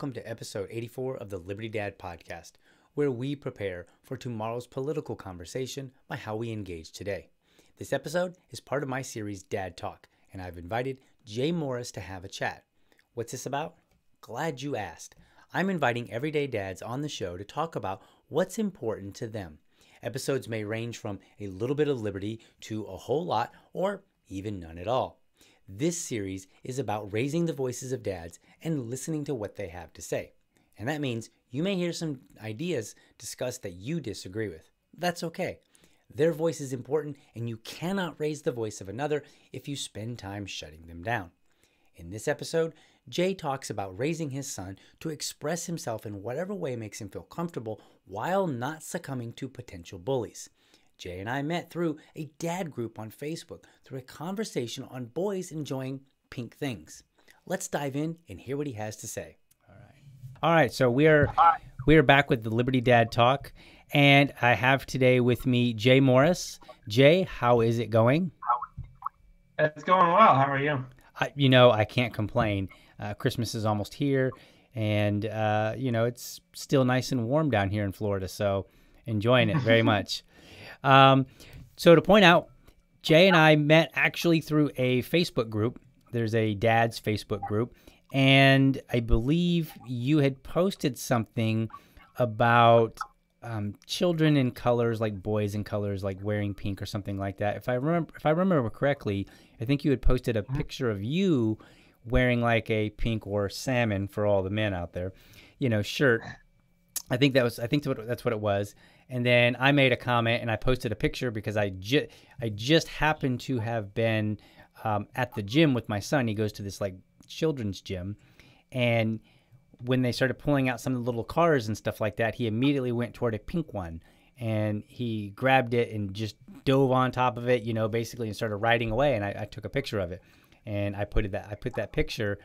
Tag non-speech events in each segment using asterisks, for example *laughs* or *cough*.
Welcome to episode 84 of the Liberty Dad podcast, where we prepare for tomorrow's political conversation by how we engage today. This episode is part of my series Dad Talk, and I've invited Jay Morris to have a chat. What's this about? Glad you asked. I'm inviting everyday dads on the show to talk about what's important to them. Episodes may range from a little bit of liberty to a whole lot, or even none at all. This series is about raising the voices of dads and listening to what they have to say. And that means you may hear some ideas discussed that you disagree with. That's okay. Their voice is important, and you cannot raise the voice of another if you spend time shutting them down. In this episode, Jay talks about raising his son to express himself in whatever way makes him feel comfortable while not succumbing to potential bullies. Jay and I met through a dad group on Facebook through a conversation on boys enjoying pink things. Let's dive in and hear what he has to say. All right. All right, so we are we are back with the Liberty Dad Talk and I have today with me Jay Morris. Jay, how is it going? It's going well. How are you? I, you know, I can't complain. Uh, Christmas is almost here, and uh, you know it's still nice and warm down here in Florida, so enjoying it very *laughs* much. Um, so to point out, Jay and I met actually through a Facebook group. There's a dad's Facebook group, and I believe you had posted something about um, children in colors, like boys in colors, like wearing pink or something like that. If I remember, if I remember correctly, I think you had posted a picture of you wearing like a pink or salmon for all the men out there, you know, shirt. I think that was, I think that's what it was. And then I made a comment and I posted a picture because I just I just happened to have been um, at the gym with my son. He goes to this like children's gym, and when they started pulling out some of the little cars and stuff like that, he immediately went toward a pink one and he grabbed it and just dove on top of it, you know, basically and started riding away. And I, I took a picture of it and I put it that I put that picture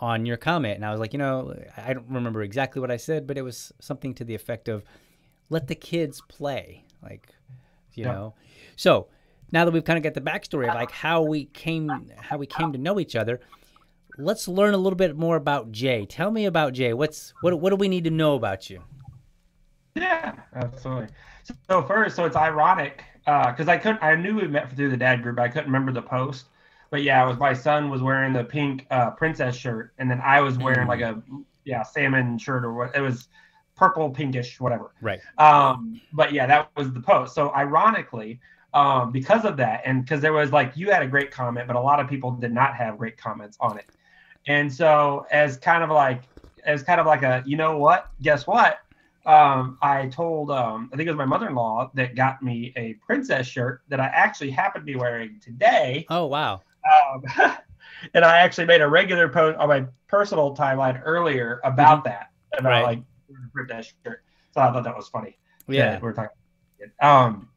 on your comment and I was like, you know, I don't remember exactly what I said, but it was something to the effect of let the kids play. Like, you yeah. know. So now that we've kind of got the backstory of like how we came how we came to know each other, let's learn a little bit more about Jay. Tell me about Jay. What's what what do we need to know about you? Yeah, absolutely. So first, so it's ironic because uh, I couldn't. I knew we met through the dad group. I couldn't remember the post, but yeah, it was my son was wearing the pink uh, princess shirt, and then I was wearing mm. like a yeah salmon shirt or what it was purple, pinkish, whatever. Right. Um, but yeah, that was the post. So ironically, um, because of that, and because there was like you had a great comment, but a lot of people did not have great comments on it. And so as kind of like as kind of like a you know what, guess what? Um, I told um, I think it was my mother-in-law that got me a princess shirt that I actually happen to be wearing today. Oh wow. Um, *laughs* and I actually made a regular post on my personal timeline earlier about mm-hmm. that, about right. like rip that shirt. So I thought that was funny. Yeah, we are talking. Um,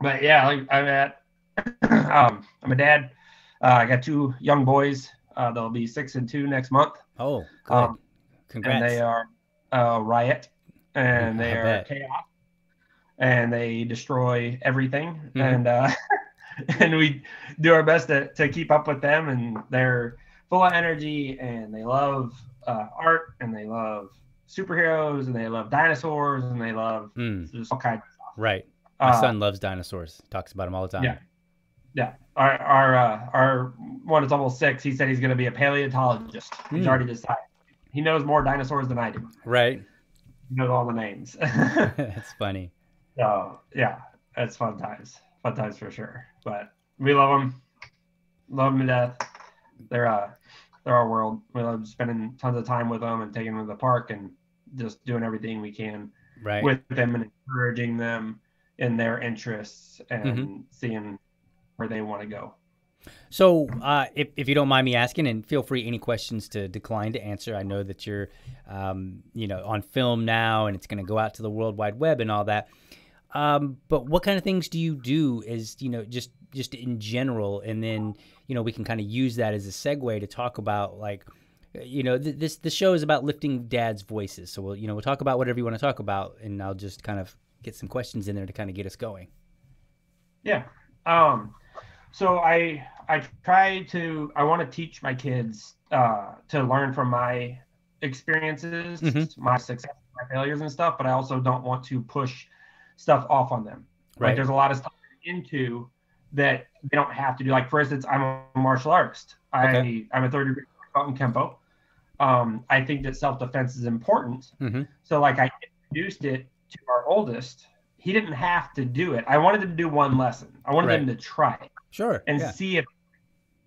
but yeah, like I'm at, *clears throat* um, I'm a dad. Uh, I got two young boys. Uh, they'll be six and two next month. Oh, good. Um, Congrats. And they are uh, riot, and they I are bet. chaos, and they destroy everything. Mm-hmm. And uh, *laughs* and we do our best to, to keep up with them. And they're full of energy, and they love uh, art, and they love superheroes and they love dinosaurs and they love mm. just all kinds of stuff. Right. My uh, son loves dinosaurs. Talks about them all the time. Yeah. Yeah. Our our uh, our one is almost six. He said he's going to be a paleontologist. He's mm. already decided. He knows more dinosaurs than I do. Right. He knows all the names. *laughs* *laughs* That's funny. So yeah, it's fun times. Fun times for sure. But we love them. Love them to death. They're uh they're our world. We love spending tons of time with them and taking them to the park and just doing everything we can right. with them and encouraging them in their interests and mm-hmm. seeing where they want to go. So, uh, if, if you don't mind me asking, and feel free any questions to decline to answer. I know that you're, um, you know, on film now, and it's going to go out to the World Wide Web and all that. Um, but what kind of things do you do? Is you know just just in general, and then you know we can kind of use that as a segue to talk about like you know th- this the show is about lifting dads voices so we'll you know we'll talk about whatever you want to talk about and i'll just kind of get some questions in there to kind of get us going yeah um so i i try to i want to teach my kids uh to learn from my experiences, Mhm. my success, my failures and stuff, but I also don't want to push stuff off on them. Right. Like there's a lot of stuff into that they don't have to do. Like for instance, I'm a martial artist. Okay. I I'm a third degree belt in kempo. Um, I think that self defense is important. Mm-hmm. So like I introduced it to our oldest. He didn't have to do it. I wanted him to do one lesson. I wanted Right. him to try it Sure. and yeah. see if.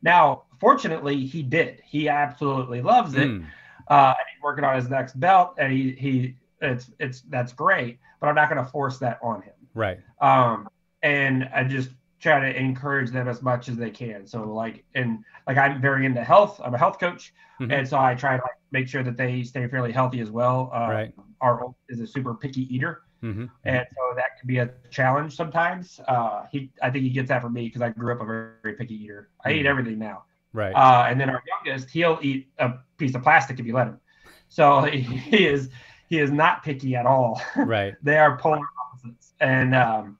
Now, fortunately, he did. He absolutely loves it. Mm, Uh, and he's working on his next belt, and he he it's it's that's great. But I'm not going to force that on him. right. Um, and I just try to encourage them as much as they can. So like and like I'm very into health. I'm a health coach, Mhm. and so I try to like make sure that they stay fairly healthy as well. Uh, Right. Our is a super picky eater, hmm and so that can be a challenge sometimes. Uh, he I think he gets that from me because I grew up a very, very picky eater. I eat Mhm. everything now. Right. Uh, and then our youngest, he'll eat a piece of plastic if you let him. So *laughs* he is he is not picky at all. *laughs* right. they are polar opposites, and um,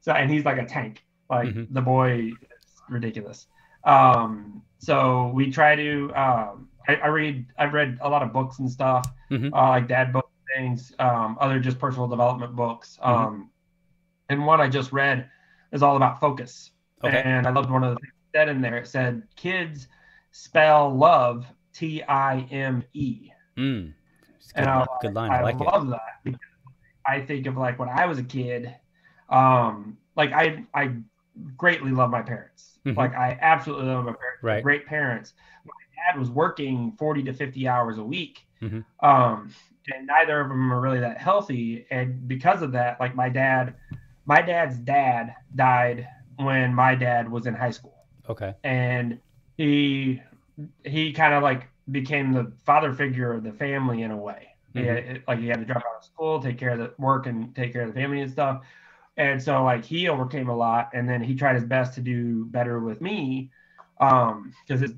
so and he's like a tank. Like Mhm. the boy is ridiculous. Um, so we try to. Um, I, I read. I've read a lot of books and stuff, Mhm. uh, like dad book things, um, other just personal development books. Mhm. Um, and one I just read is all about focus. Okay. And I loved one of the things said in there. It said, "Kids spell love T I M E." Mm. It's And Good, I, li- good line. I, I like it. love that I think of like when I was a kid, um, like I I greatly love my parents. Mhm. Like I absolutely love my parents. Right. Great parents. My dad was working 40 to 50 hours a week. Mhm. Um, and neither of them are really that healthy. And because of that, like my dad, my dad's dad died when my dad was in high school Okay. and he he kind of like became the father figure of the family in a way. He had- Mm-hmm. like he had to drop out of school, take care of the work, and take care of the family and stuff. And so like he overcame a lot, and then he tried his best to do better with me, um, because his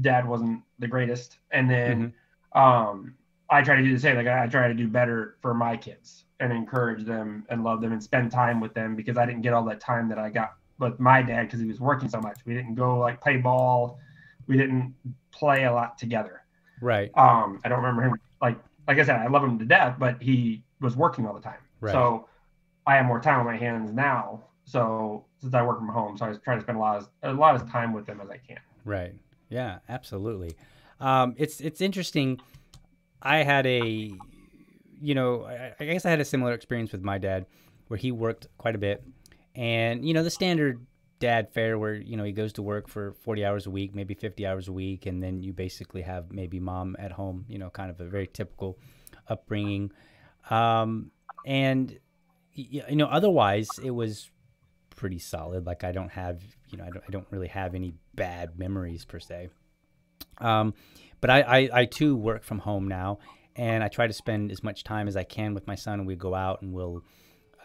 dad wasn't the greatest. And then Mm-hmm. um, I try to do the same. Like I try to do better for my kids and encourage them and love them and spend time with them because I didn't get all that time that I got with my dad because he was working so much. We didn't go like play ball. We didn't play a lot together. Right. Um, I don't remember him like like I said, I love him to death, but he was working all the time. Right. So I have more time on my hands now. So since I work from home, so I try to spend a lot of a lot of time with them as I can. Right. Yeah, absolutely. Um, it's it's interesting. I had a, you know, I, I guess I had a similar experience with my dad, where he worked quite a bit, and you know the standard dad fare where you know he goes to work for 40 hours a week maybe 50 hours a week and then you basically have maybe mom at home you know kind of a very typical upbringing. Um, and you know otherwise it was pretty solid. Like i don't have you know i don't, I don't really have any bad memories per se. Um, but I, I i too work from home now and i try to spend as much time as i can with my son and we go out and we'll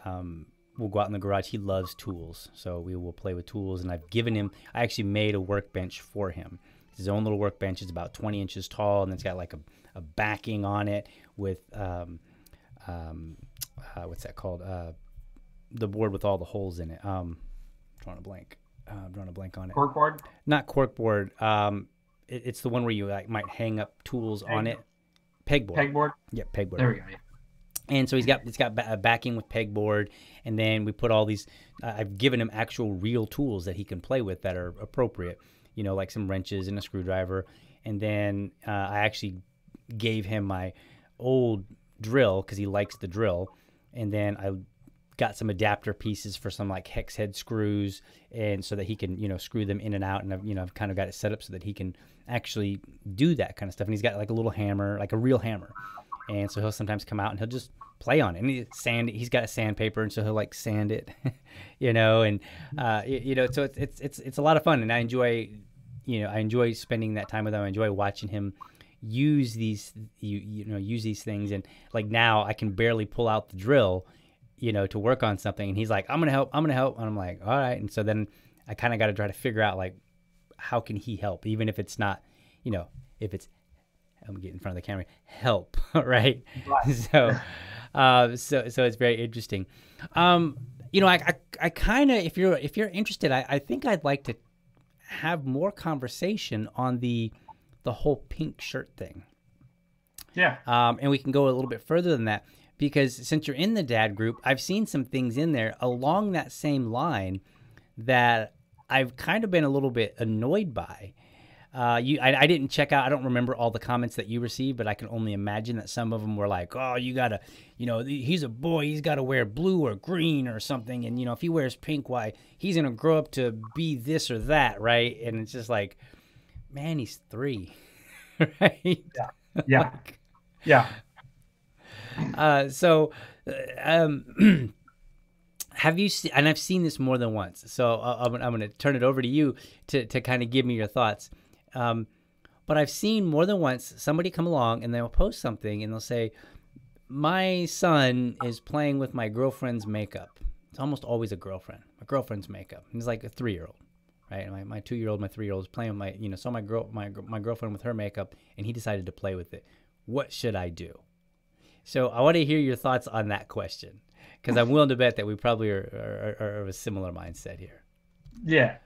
um, we'll go out in the garage. He loves tools so we will play with tools and i've given him i actually made a workbench for him. His own little workbench is about 20 inches tall and it's got like a, a backing on it with um, um, uh, what's that called? Uh, the board with all the holes in it. Um, drawing a blank uh, I'm drawing a blank on it. Corkboard. not corkboard um, it, it's the one where you like might hang up tools on it. Pegboard. Pegboard. yeah pegboard. There we go. Yeah. And so he's got it's got a backing with pegboard, and then we put all these. Uh, I've given him actual real tools that he can play with that are appropriate. You know, like some wrenches and a screwdriver. And then uh, I actually gave him my old drill because he likes the drill. And then I got some adapter pieces for some like hex head screws, and so that he can you know screw them in and out. And I've, you know I've kind of got it set up so that he can actually do that kind of stuff. And he's got like a little hammer, like a real hammer and so he'll sometimes come out and he'll just play on it. And he sand he's got a sandpaper and so he'll like sand it *laughs* you know and uh you, you know so it's, it's it's it's a lot of fun. And i enjoy you know i enjoy spending that time with him. I enjoy watching him use these you you know use these things. And like now i can barely pull out the drill you know to work on something. And he's like i'm gonna help i'm gonna help. And i'm like all right. And so then i kind of got to try to figure out like how can he help even if it's not you know if it's I'm getting in front of the camera. Help, *laughs* right? Right. *laughs* So, uh, so so it's very interesting. Um, you know, I I, I kind of if you're if you're interested, I, I think I'd like to have more conversation on the the whole pink shirt thing. Yeah. Um, and we can go a little bit further than that because since you're in the dad group, I've seen some things in there along that same line that I've kind of been a little bit annoyed by. Uh, you, I, I didn't check out. I don't remember all the comments that you received, but I can only imagine that some of them were like, "Oh, you gotta, you know, he's a boy. He's got to wear blue or green or something, and you know, if he wears pink, why he's gonna grow up to be this or that, right?" And it's just like, man, he's three, *laughs* right? Yeah, yeah, yeah. Uh, so, uh, um, *clears throat* have you seen? And I've seen this more than once. So uh, I'm, I'm going to turn it over to you to to kind of give me your thoughts. Um, but I've seen more than once somebody come along and they'll post something and they'll say, "My son is playing with my girlfriend's makeup." It's almost always a girlfriend. My girlfriend's makeup. He's like a three year old right? My, my two year old, my three year old is playing with my, you know, saw my girl, my my girlfriend with her makeup, and he decided to play with it. What should I do? So I want to hear your thoughts on that question because I'm willing to bet that we probably are, are, are, of a similar mindset here. Yeah.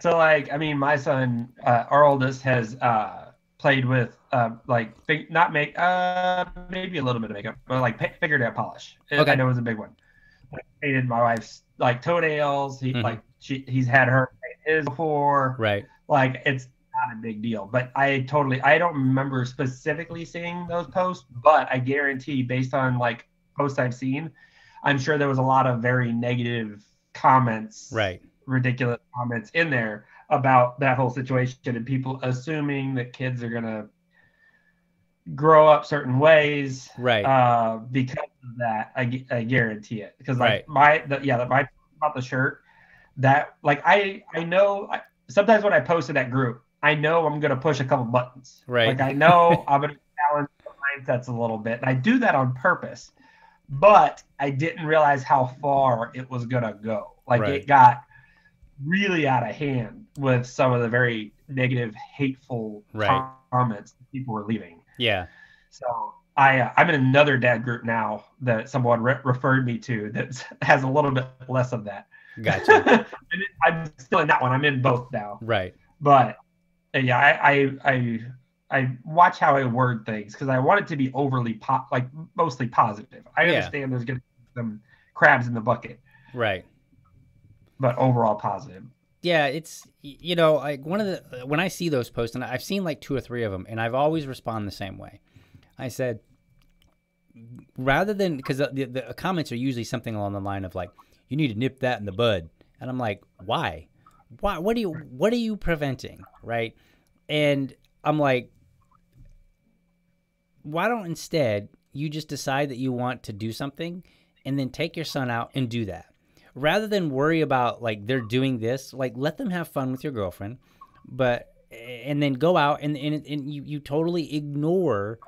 So like, I mean, my son, uh, our oldest, has uh, played with uh, like not make uh maybe a little bit of makeup, but like fingernail polish. Okay. I know it was a big one. Painted my wife's like toenails. He mm-hmm. like she he's had her his before. Right. Like it's not a big deal. But I totally I don't remember specifically seeing those posts, but I guarantee based on like posts I've seen, I'm sure there was a lot of very negative comments. Right. Ridiculous comments in there about that whole situation and people assuming that kids are gonna grow up certain ways right uh because of that i, I guarantee it because like right. my the, yeah my about the shirt that like I I know I, sometimes when I post in that group, I know I'm gonna push a couple buttons. Right. Like I know *laughs* I'm gonna challenge mindsets a little bit, and I do that on purpose. But I didn't realize how far it was gonna go. Like right. it got really out of hand with some of the very negative, hateful right. comments people were leaving. Yeah. So I uh, I'm in another dad group now that someone re- referred me to that *laughs* has a little bit less of that. Gotcha. *laughs* I'm still in that one. I'm in both now. Right. But uh, yeah, I I I, I watch how I word things because I want it to be overly pop, like mostly positive. I yeah. understand there's gonna be some crabs in the bucket. Right. But overall positive. Yeah, it's you know like one of the when I see those posts and I've seen like two or three of them and I've always respond the same way. I said rather than because the, the, comments are usually something along the line of like you need to nip that in the bud. And I'm like, why? Why? What are you? What are you preventing? Right? And I'm like, why don't instead you just decide that you want to do something, and then take your son out and do that, rather than worry about like they're doing this. Like, let them have fun with your girlfriend, but and then go out and and, and you you totally ignore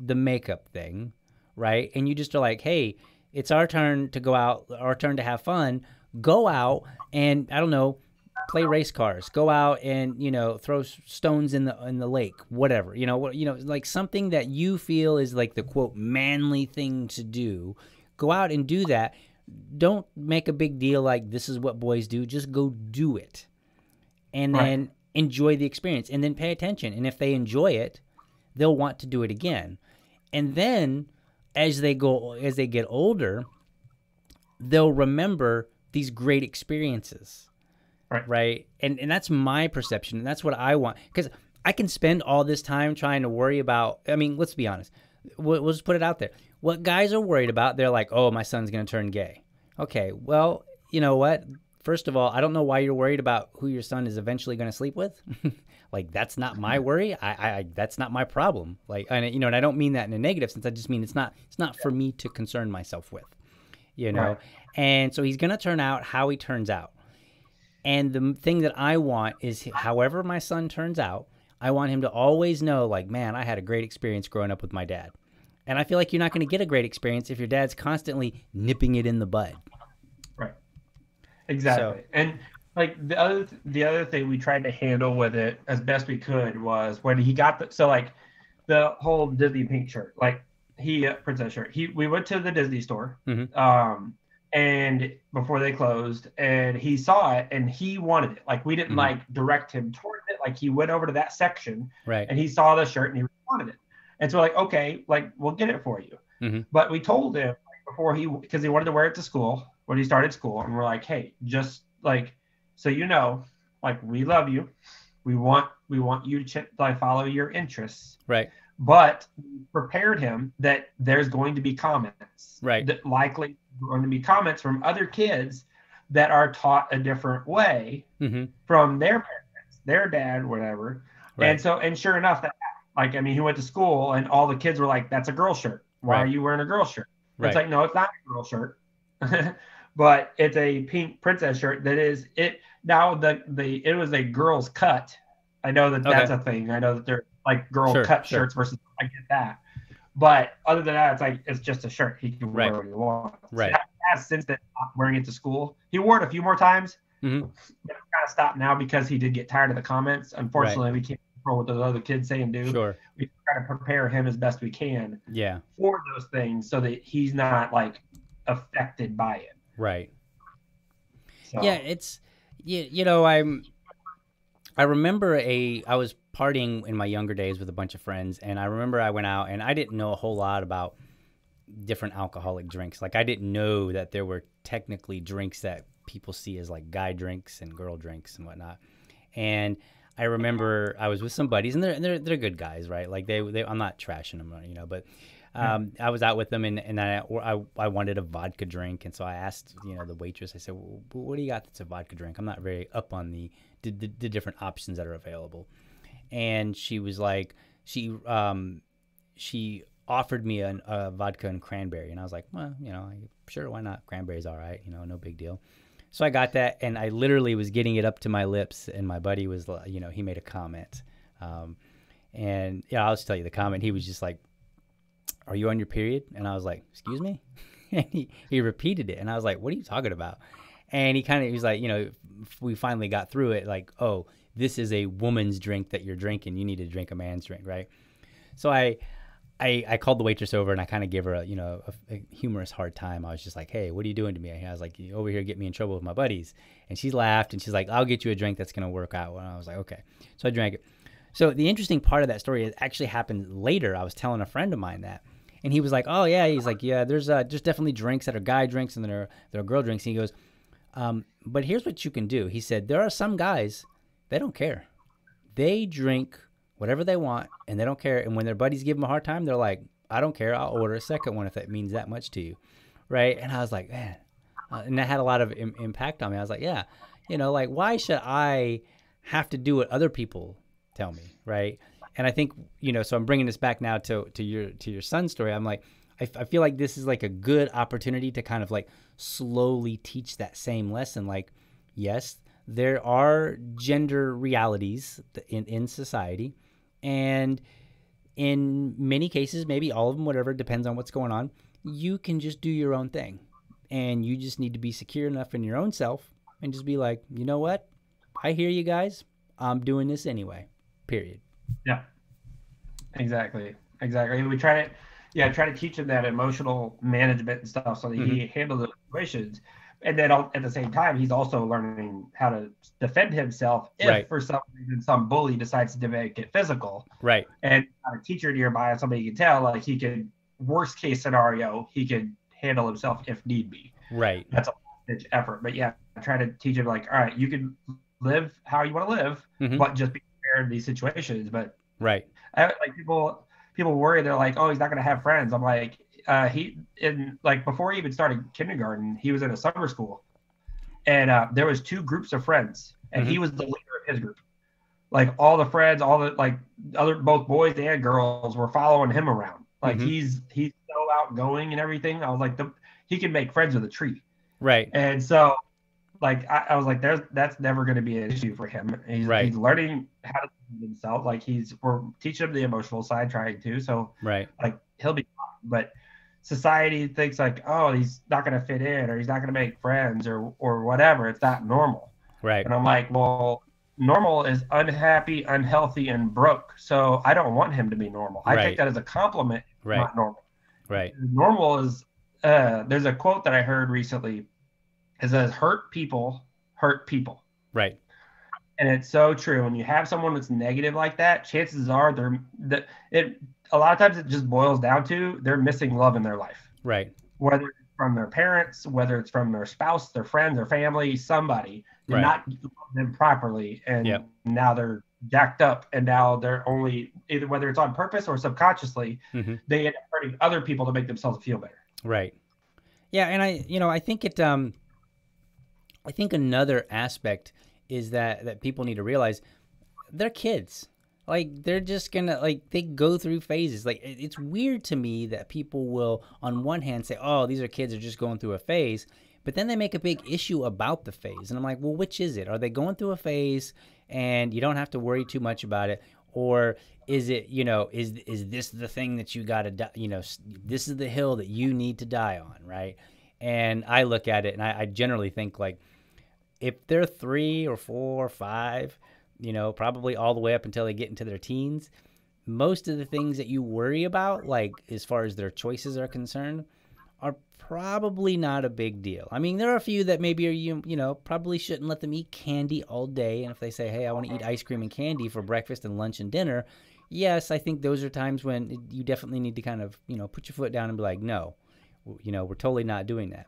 the makeup thing, right? And you just are like, hey it's our turn to go out, our turn to have fun. Go out and I don't know, play race cars. Go out and you know throw stones in the in the lake, whatever. You know, what you know, like something that you feel is like the quote manly thing to do. Go out and do that. Don't make a big deal like this is what boys do. Just go do it, and right. then enjoy the experience, and then pay attention. And if they enjoy it, they'll want to do it again. And then as they go as they get older, they'll remember these great experiences. Right. Right. And and that's my perception. And that's what I want. Because I can spend all this time trying to worry about I mean, let's be honest. We'll, we'll just put it out there. What guys are worried about, they're like, oh, my son's going to turn gay. Okay, well, you know what? First of all, I don't know why you're worried about who your son is eventually going to sleep with. *laughs* like that's not my mm-hmm. worry. I, I that's not my problem. Like, and you know, and I don't mean that in a negative sense. I just mean it's not it's not for me to concern myself with, you know. Right. And so he's gonna turn out how he turns out. And the thing that I want is, however my son turns out, I want him to always know, like, man, I had a great experience growing up with my dad. And I feel like you're not going to get a great experience if your dad's constantly nipping it in the bud. Right. Exactly. So, and like the other the other thing we tried to handle with it as best we could was when he got the so like the whole Disney pink shirt, like he uh, princess shirt. He we went to the Disney store, mm-hmm. um, and before they closed, and he saw it and he wanted it. Like we didn't mm-hmm. like direct him towards it. Like he went over to that section, right, and he saw the shirt and he wanted it. And so we're like, okay, like we'll get it for you. Mhm. But we told him like, before he because he wanted to wear it to school when he started school, and we're like, hey, just like so you know, like we love you, we want we want you to like follow your interests, Right. but prepared him that there's going to be comments, Right. That likely going to be comments from other kids that are taught a different way hmm from their parents, their dad, whatever. Right. And so, and sure enough, that like I mean, he went to school and all the kids were like, "That's a girl shirt. Why Right. are you wearing a girl shirt?" Right. It's like, no, it's not a girl shirt, *laughs* but it's a pink princess shirt that is it. Now the the it was a girl's cut. I know that that's a thing. I know that they're like girl Sure, cut sure. shirts versus I get that. But other than that, it's like it's just a shirt. He can Right. wear what he wants. Right. Has since then stopped wearing it to school. He wore it a few more times, Mhm. but kind of stopped now because he did get tired of the comments. Unfortunately, we can't what those other kids say and do. Sure. We try to prepare him as best we can Yeah. for those things so that he's not like affected by it. Right. So, Yeah, it's you, you know, I'm I remember a I was partying in my younger days with a bunch of friends and I remember I went out and I didn't know a whole lot about different alcoholic drinks. Like I didn't know that there were technically drinks that people see as like guy drinks and girl drinks and whatnot. And I remember I was with some buddies and they're they're, they're good guys, right? Like they, they I'm not trashing them, you know, but um, I was out with them and, and I, I, I wanted a vodka drink. And so I asked, you know, the waitress, I said, well, what do you got that's a vodka drink? I'm not very up on the, the, the, the different options that are available. And she was like, she, um, she offered me an, a vodka and cranberry. And I was like, well, you know, sure, why not? Cranberry's all right. You know, no big deal. So I got that, and I literally was getting it up to my lips, and my buddy was, you know, he made a comment, um, and yeah, I'll just tell you the comment. He was just like, "Are you on your period?" And I was like, "Excuse me," *laughs* and he he repeated it, and I was like, "What are you talking about?" And he kind of he was like, you know, we finally got through it, like, "Oh, this is a woman's drink that you're drinking. You need to drink a man's drink, right?" So I I, I called the waitress over and I kind of gave her a you know a, a humorous hard time. I was just like, "Hey, what are you doing to me?" I was like, "You over here get me in trouble with my buddies." And she laughed and she's like, "I'll get you a drink that's gonna work out." And I was like, "Okay." So I drank it. So the interesting part of that story is actually happened later. I was telling a friend of mine that, and he was like, "Oh yeah," he's like, "Yeah, there's uh, there's definitely drinks that are guy drinks and there are there are girl drinks." And he goes, um, "But here's what you can do." He said, "There are some guys they don't care. They drink." Whatever they want, and they don't care. And when their buddies give them a hard time, they're like, I don't care. I'll order a second one if that means that much to you, right? And I was like, man, uh, and that had a lot of Im- impact on me. I was like, yeah, you know, like why should I have to do what other people tell me, right? And I think you know, so I'm bringing this back now to to your to your son's story. I'm like, I, f- I feel like this is like a good opportunity to kind of like slowly teach that same lesson. Like, yes, there are gender realities in in society, and in many cases, maybe all of them, whatever, depends on what's going on, you can just do your own thing. And you just need to be secure enough in your own self and just be like, you know what? I hear you guys. I'm doing this anyway. Period. Yeah. Exactly. Exactly. We try to, yeah, try to teach him that emotional management and stuff so that he mm-hmm. handles the situations. And then at the same time, he's also learning how to defend himself if Right. for some reason some bully decides to make it physical. Right. And a teacher nearby, somebody you can tell, like he could, worst case scenario, he could handle himself if need be. Right. That's a ditch effort. But yeah, I try to teach him like, all right, you can live how you want to live, Mhm. but just be prepared in these situations. But Right. I, like people people worry they're like oh he's not going to have friends i'm like uh, he in like before he even started kindergarten he was in a summer school and uh, there was two groups of friends and he was the leader of his group like all the friends all the like other both boys and girls were following him around like Mhm. he's he's so outgoing and everything i was like the, he can make friends with a tree Right. and so, like, I, I was like, there's that's never going to be an issue for him. He's, Right. he's learning how to himself. Like, he's we're teaching him the emotional side, trying to. So, Right. like, he'll be fine. But society thinks like, oh, he's not going to fit in, or he's not going to make friends, or or whatever. It's not normal. Right. And I'm like, well, normal is unhappy, unhealthy, and broke. So I don't want him to be normal. I Right. take that as a compliment, Right. not normal Right. normal is uh there's a quote that i heard recently it says hurt people hurt people Right. and it's so true when you have someone that's negative like that chances are they're that it a lot of times it just boils down to they're missing love in their life, Right. whether it's from their parents, whether it's from their spouse, their friend, their family, somebody did Right. not them properly, and Yep. now they're jacked up, and now they're only either whether it's on purpose or subconsciously, hmm they end up hurting other people to make themselves feel better. Right. Yeah, and I, you know, I think it. Um, I think another aspect is that that people need to realize they're kids. Like they're just gonna like they go through phases. Like it's weird to me that people will, on one hand, say, "Oh, these are kids are just going through a phase," but then they make a big issue about the phase, and I'm like, "Well, which is it? Are they going through a phase, and you don't have to worry too much about it, or is it, you know, is is this the thing that you got to, you know, this is the hill that you need to die on, right?" And I look at it, and I, I generally think like, if they're three or four or five, you know, probably all the way up until they get into their teens, most of the things that you worry about, like as far as their choices are concerned, are probably not a big deal. I mean, there are a few that maybe are you you know probably shouldn't let them eat candy all day, and if they say, "Hey, I want to eat mm-hmm. ice cream and candy for breakfast and lunch and dinner," yes, I think those are times when you definitely need to kind of you know put your foot down and be like, "No, you know, we're totally not doing that."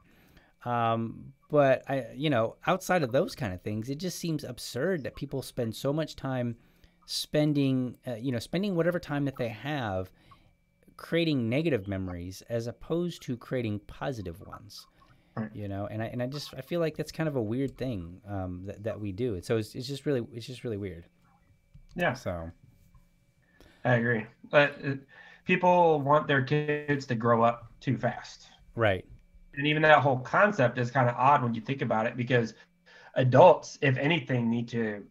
Um, but I, you know, outside of those kind of things, it just seems absurd that people spend so much time spending, uh, you know, spending whatever time that they have creating negative memories as opposed to creating positive ones. Right. You know, and I and I just I feel like that's kind of a weird thing um, that that we do. So it's, it's just really it's just really weird. Yeah, So I agree. But uh, people want their kids to grow up too fast. right, and even that whole concept is kind of odd when you think about it because adults if anything need to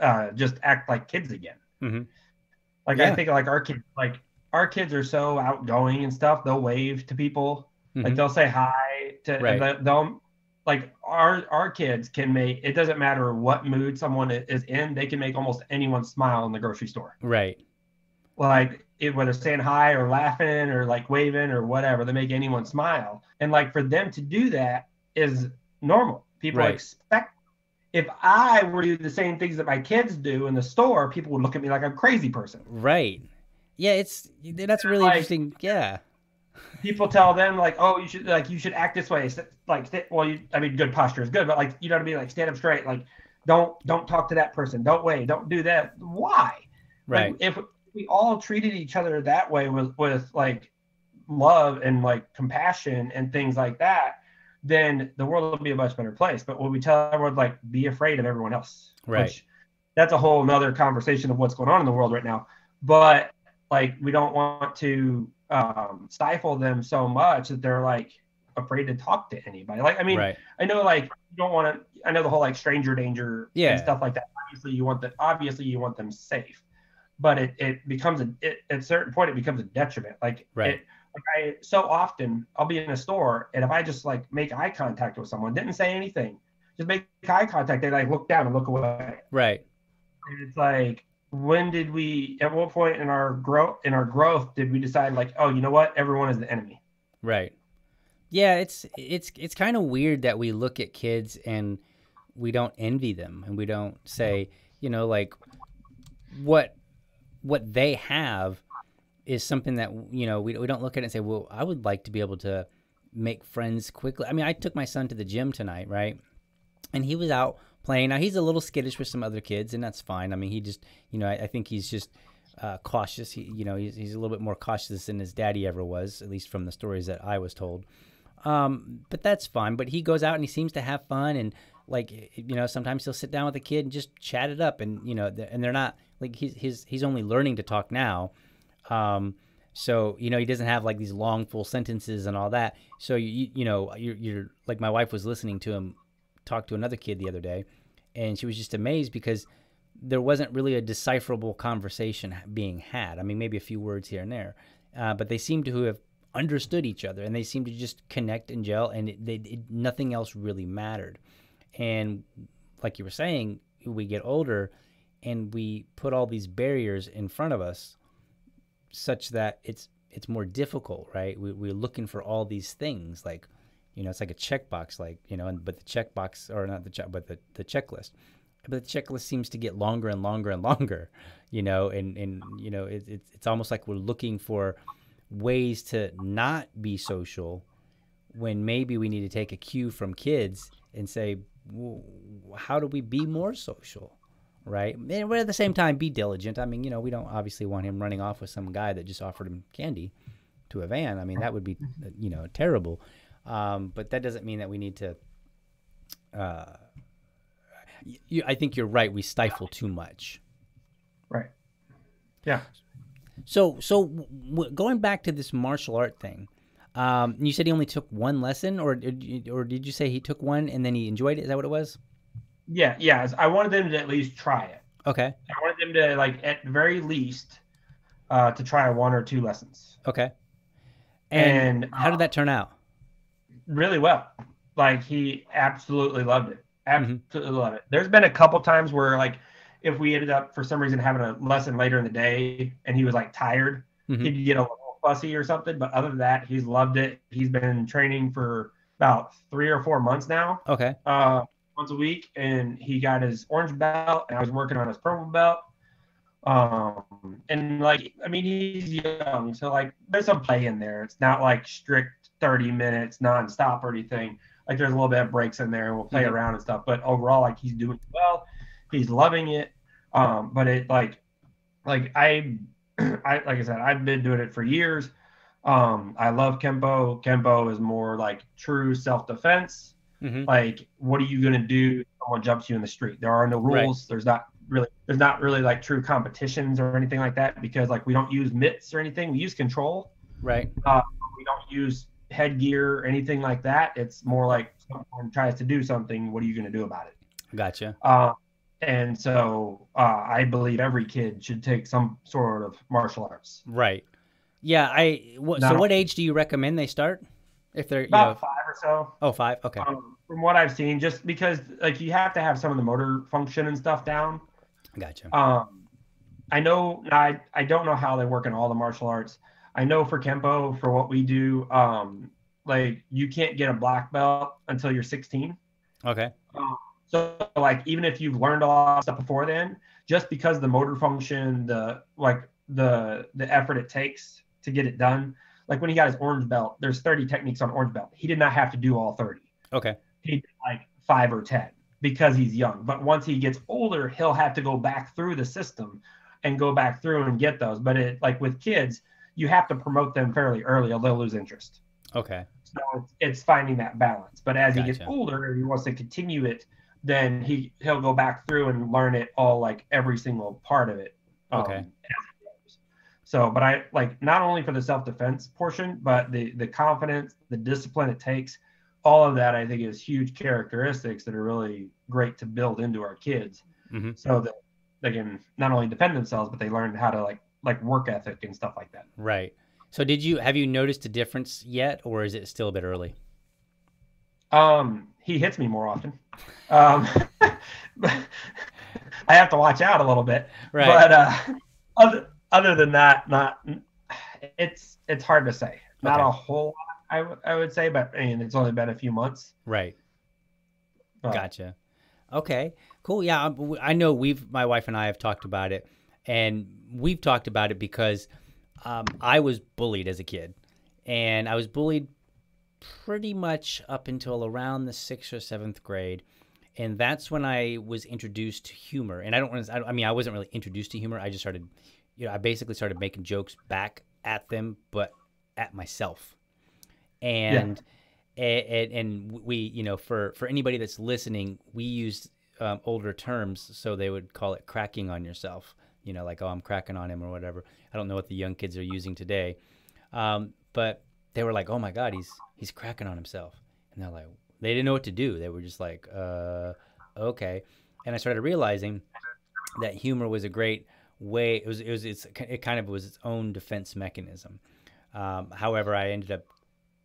uh, just act like kids again Mhm. like Yeah. i think like our kids like our kids are so outgoing and stuff they'll wave to people like Mhm. they'll say hi to Right. they'll like our our kids can make it doesn't matter what mood someone is in they can make almost anyone smile in the grocery store right, like it, whether saying hi or laughing or like waving or whatever, they make anyone smile. And like for them to do that is normal. People Right. expect. If I were to do the same things that my kids do in the store, people would look at me like I'm a crazy person. right. Yeah, it's that's really Like- interesting. Yeah, People tell them like, oh, you should like you should act this way. Like, well, you, I mean, good posture is good, but like you know what I mean. Like, stand up straight. Like, don't don't talk to that person. Don't wait. Don't do that. Why? right, Like, if we all treated each other that way with with like love and like compassion and things like that, then the world would be a much better place. But when we tell everyone like be afraid of everyone else, Right. which that's a whole nother conversation of what's going on in the world right now. But like we don't want to um, stifle them so much that they're like afraid to talk to anybody. Like I mean, right, I know like you don't want to. I know the whole like stranger danger Yeah. and stuff like that. Obviously, you want that. Obviously, you want them safe, but it, it becomes a it, at a certain point it becomes a detriment. Like Right. it, like I so often I'll be in a store and if I just like make eye contact with someone, didn't say anything, just make eye contact, they like look down and look away. right. And it's like when did we at what point in our growth in our growth did we decide like oh you know what everyone is the enemy Right. Yeah, it's it's it's kind of weird that we look at kids and we don't envy them and we don't say, you know, like what what they have is something that you know we we don't look at it and say, well, I would like to be able to make friends quickly. I mean, I took my son to the gym tonight, right? And he was out playing. Now he's a little skittish with some other kids, and that's fine. I mean, he just, you know, I, I think he's just uh, cautious. He, you know, he's, he's a little bit more cautious than his daddy ever was, at least from the stories that I was told. Um, but that's fine. But he goes out and he seems to have fun, and like, you know, sometimes he'll sit down with a kid and just chat it up, and you know, and they're not like he's he's he's only learning to talk now. Um, so you know he doesn't have like these long full sentences and all that. So you you know you're, you're like my wife was listening to him talk to another kid the other day, and she was just amazed because there wasn't really a decipherable conversation being had. I mean, maybe a few words here and there, uh, but they seem to have understood each other and they seem to just connect and gel, and it, they, it, nothing else really mattered. And like you were saying, we get older and we put all these barriers in front of us such that it's it's more difficult, right? We, we're looking for all these things, like you know, it's like a checkbox, like you know, and but the checkbox or not the check, but the the checklist, but the checklist seems to get longer and longer and *laughs* longer, you know, and, and you know, it, it, it's almost like we're looking for ways to not be social when maybe we need to take a cue from kids and say, how do we be more social? Right. And but at the same time, be diligent. I mean, you know, we don't obviously want him running off with some guy that just offered him candy to a van. I mean, that would be, you know, terrible. Um, but that doesn't mean that we need to, uh, you, I think you're right. We stifle too much. Right. Yeah. So, so w- going back to this martial art thing, um, you said he only took one lesson, or or did you say he took one and then he enjoyed it? Is that what it was? Yeah. Yeah. I wanted them to at least try it. Okay. I wanted them to like at very least uh, to try one or two lessons. Okay. And, and how did that turn out? Really well. Like he absolutely loved it. Absolutely mm-hmm. love it. There's been a couple times where like if we ended up for some reason having a lesson later in the day and he was like tired, mm-hmm. he'd get a little fussy or something. But other than that, he's loved it. He's been training for about three or four months now. Okay. Uh, once a week, and he got his orange belt, and I was working on his purple belt. Um, and like, I mean, he's young, so like, there's some play in there. It's not like strict 30 minutes nonstop or anything like there's a little bit of breaks in there and we'll play mm-hmm. around and stuff. But overall, like he's doing well. He's loving it. Um, but it like like I I like I said, I've been doing it for years. Um, I love Kempo. Kempo is more like true self-defense. Mm-hmm. Like, what are you gonna do? If someone jumps you in the street. There are no rules. Right. There's not really there's not really like true competitions or anything like that because like we don't use mitts or anything. We use control. Right. Uh, we don't use headgear or anything like that. It's more like someone tries to do something. What are you going to do about it? Gotcha. Uh, and so uh, I believe every kid should take some sort of martial arts. Right. Yeah. I. so, what age do you recommend they start? If they're about you know, five or so. Oh, five. Okay. Um, from what I've seen, just because like you have to have some of the motor function and stuff down. Gotcha. Um, I know. I I don't know how they work in all the martial arts. I know for Kempo, for what we do, um, like you can't get a black belt until you're 16. Okay. Um, so like even if you've learned a lot of stuff before then, just because the motor function, the like the the effort it takes to get it done. Like when he got his orange belt, there's 30 techniques on orange belt. He did not have to do all 30. Okay. He did like five or 10 because he's young. But once he gets older, he'll have to go back through the system and go back through and get those. But it like with kids, you have to promote them fairly early or they'll lose interest. Okay. So it's, it's finding that balance. But as gotcha. he gets older he wants to continue it, then he he'll go back through and learn it all like every single part of it. Um, okay. So, but I like not only for the self defense portion, but the the confidence, the discipline it takes, all of that I think is huge characteristics that are really great to build into our kids, mm-hmm. so that they can not only defend themselves, but they learn how to like like work ethic and stuff like that. Right. So did you have you noticed a difference yet, or is it still a bit early? Um, he hits me more often. Um, *laughs* I have to watch out a little bit. Right. But uh, other other than that, not it's it's hard to say. Not okay. a whole lot, I, w- I would say, but I mean, it's only been a few months. Right. But, gotcha. Okay. Cool. Yeah, I know we've my wife and I have talked about it and we've talked about it because um, I was bullied as a kid, and I was bullied pretty much up until around the sixth or seventh grade, and that's when I was introduced to humor. And I don't, want to, I mean, I wasn't really introduced to humor. I just started, you know, I basically started making jokes back at them, but at myself, and. Yeah. And, and we, you know, for, for anybody that's listening, we used um, older terms, so they would call it cracking on yourself you know, like, oh, I'm cracking on him or whatever. I don't know what the young kids are using today. Um, but they were like, oh my God, he's, he's cracking on himself. And they're like, they didn't know what to do. They were just like, uh, okay. And I started realizing that humor was a great way. It was, it was, it's, it kind of was its own defense mechanism. Um, however, I ended up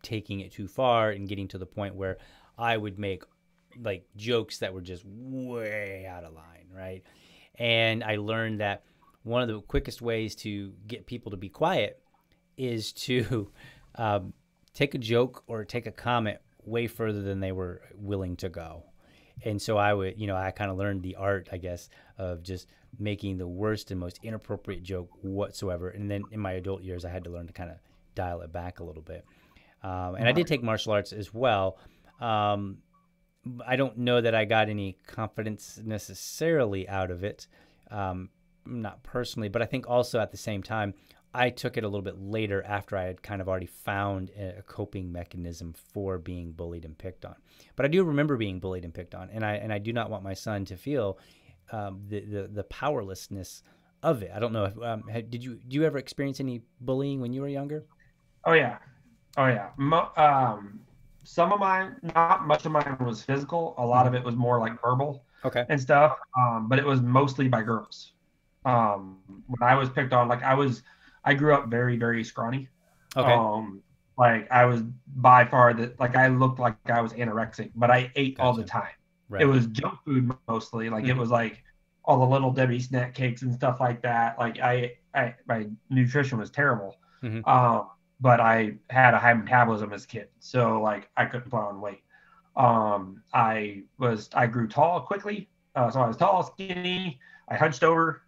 taking it too far and getting to the point where I would make like jokes that were just way out of line, right? And I learned that one of the quickest ways to get people to be quiet is to *laughs* um, take a joke or take a comment way further than they were willing to go. and so I would, you know, I kind of learned the art, I guess, of just making the worst and most inappropriate joke whatsoever. And then in my adult years, I had to learn to kind of dial it back a little bit. Um, and I did take martial arts as well. Um, I don't know that I got any confidence necessarily out of it, um, not personally, but I think also at the same time, I took it a little bit later after I had kind of already found a coping mechanism for being bullied and picked on. But I do remember being bullied and picked on, and I and I do not want my son to feel um, the, the the powerlessness of it. I don't know if um, did you do you ever experience any bullying when you were younger? Oh yeah, oh yeah. Mo- um, some of mine, not much of mine was physical. A lot of it was more like verbal Okay. and stuff. Um, but it was mostly by girls. Um, when I was picked on, like I was, I grew up very, very scrawny. Okay. Um, like I was by far the like I looked like I was anorexic, but I ate all the time. right. It was junk food mostly. Like it Mhm. was like all the little Debbie snack cakes and stuff like that. Like I, I my nutrition was terrible. Mhm. Um, but I had a high metabolism as a kid, so like I couldn't put on weight. Um, I was I grew tall quickly, uh, so I was tall, skinny. I hunched over.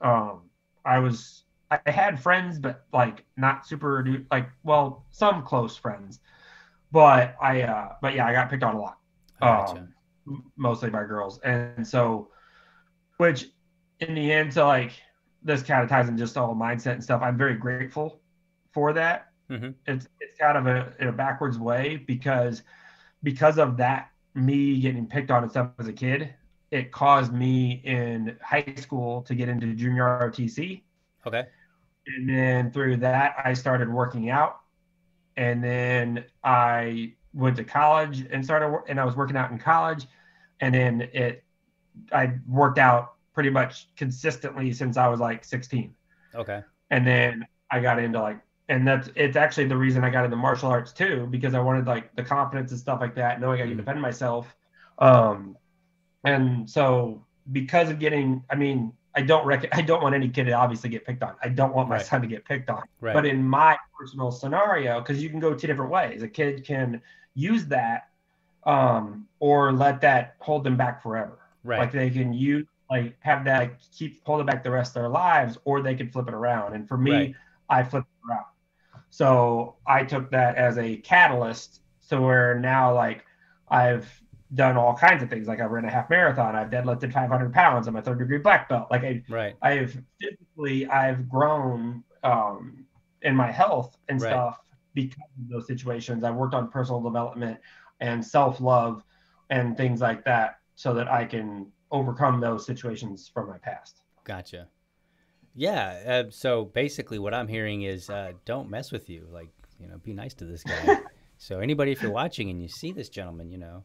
Um, I was I had friends, but like not super like well some close friends, but I uh, but yeah I got picked on a lot um, mostly by girls. And so, which in the end, so like this kind of ties in just all mindset and stuff. I'm very grateful for that. Mhm. It's it's kind of a in a backwards way because because of that me getting picked on and stuff as a kid, it caused me in high school to get into junior ROTC. okay. And then through that, I started working out. And then I went to college and started, and I was working out in college. And then it, I worked out pretty much consistently since I was like 16. Okay. And then I got into like, and that's, it's actually the reason I got into martial arts too, because I wanted like the confidence and stuff like that, knowing I could Mhm. defend myself. Um, and so because of getting, I mean, I don't rec- I don't want any kid to obviously get picked on. I don't want my Right. son to get picked on. Right. But in my personal scenario, because you can go two different ways. A kid can use that um, or let that hold them back forever. right. Like they can use like have that like, keep hold it back the rest of their lives, or they can flip it around. And for me, Right. I flipped it around. So I took that as a catalyst. So where now like I've done all kinds of things. Like I've run a half marathon. I've deadlifted 500 pounds. I'm a third degree black belt. Like I right. I've physically I've grown um, in my health and Right. stuff because of those situations. I've worked on personal development and self love and things like that, so that I can overcome those situations from my past. Gotcha. Yeah. Uh, so basically, what I'm hearing is, uh, don't mess with you. Like, you know, be nice to this guy. *laughs* so anybody, if you're watching and you see this gentleman, you know,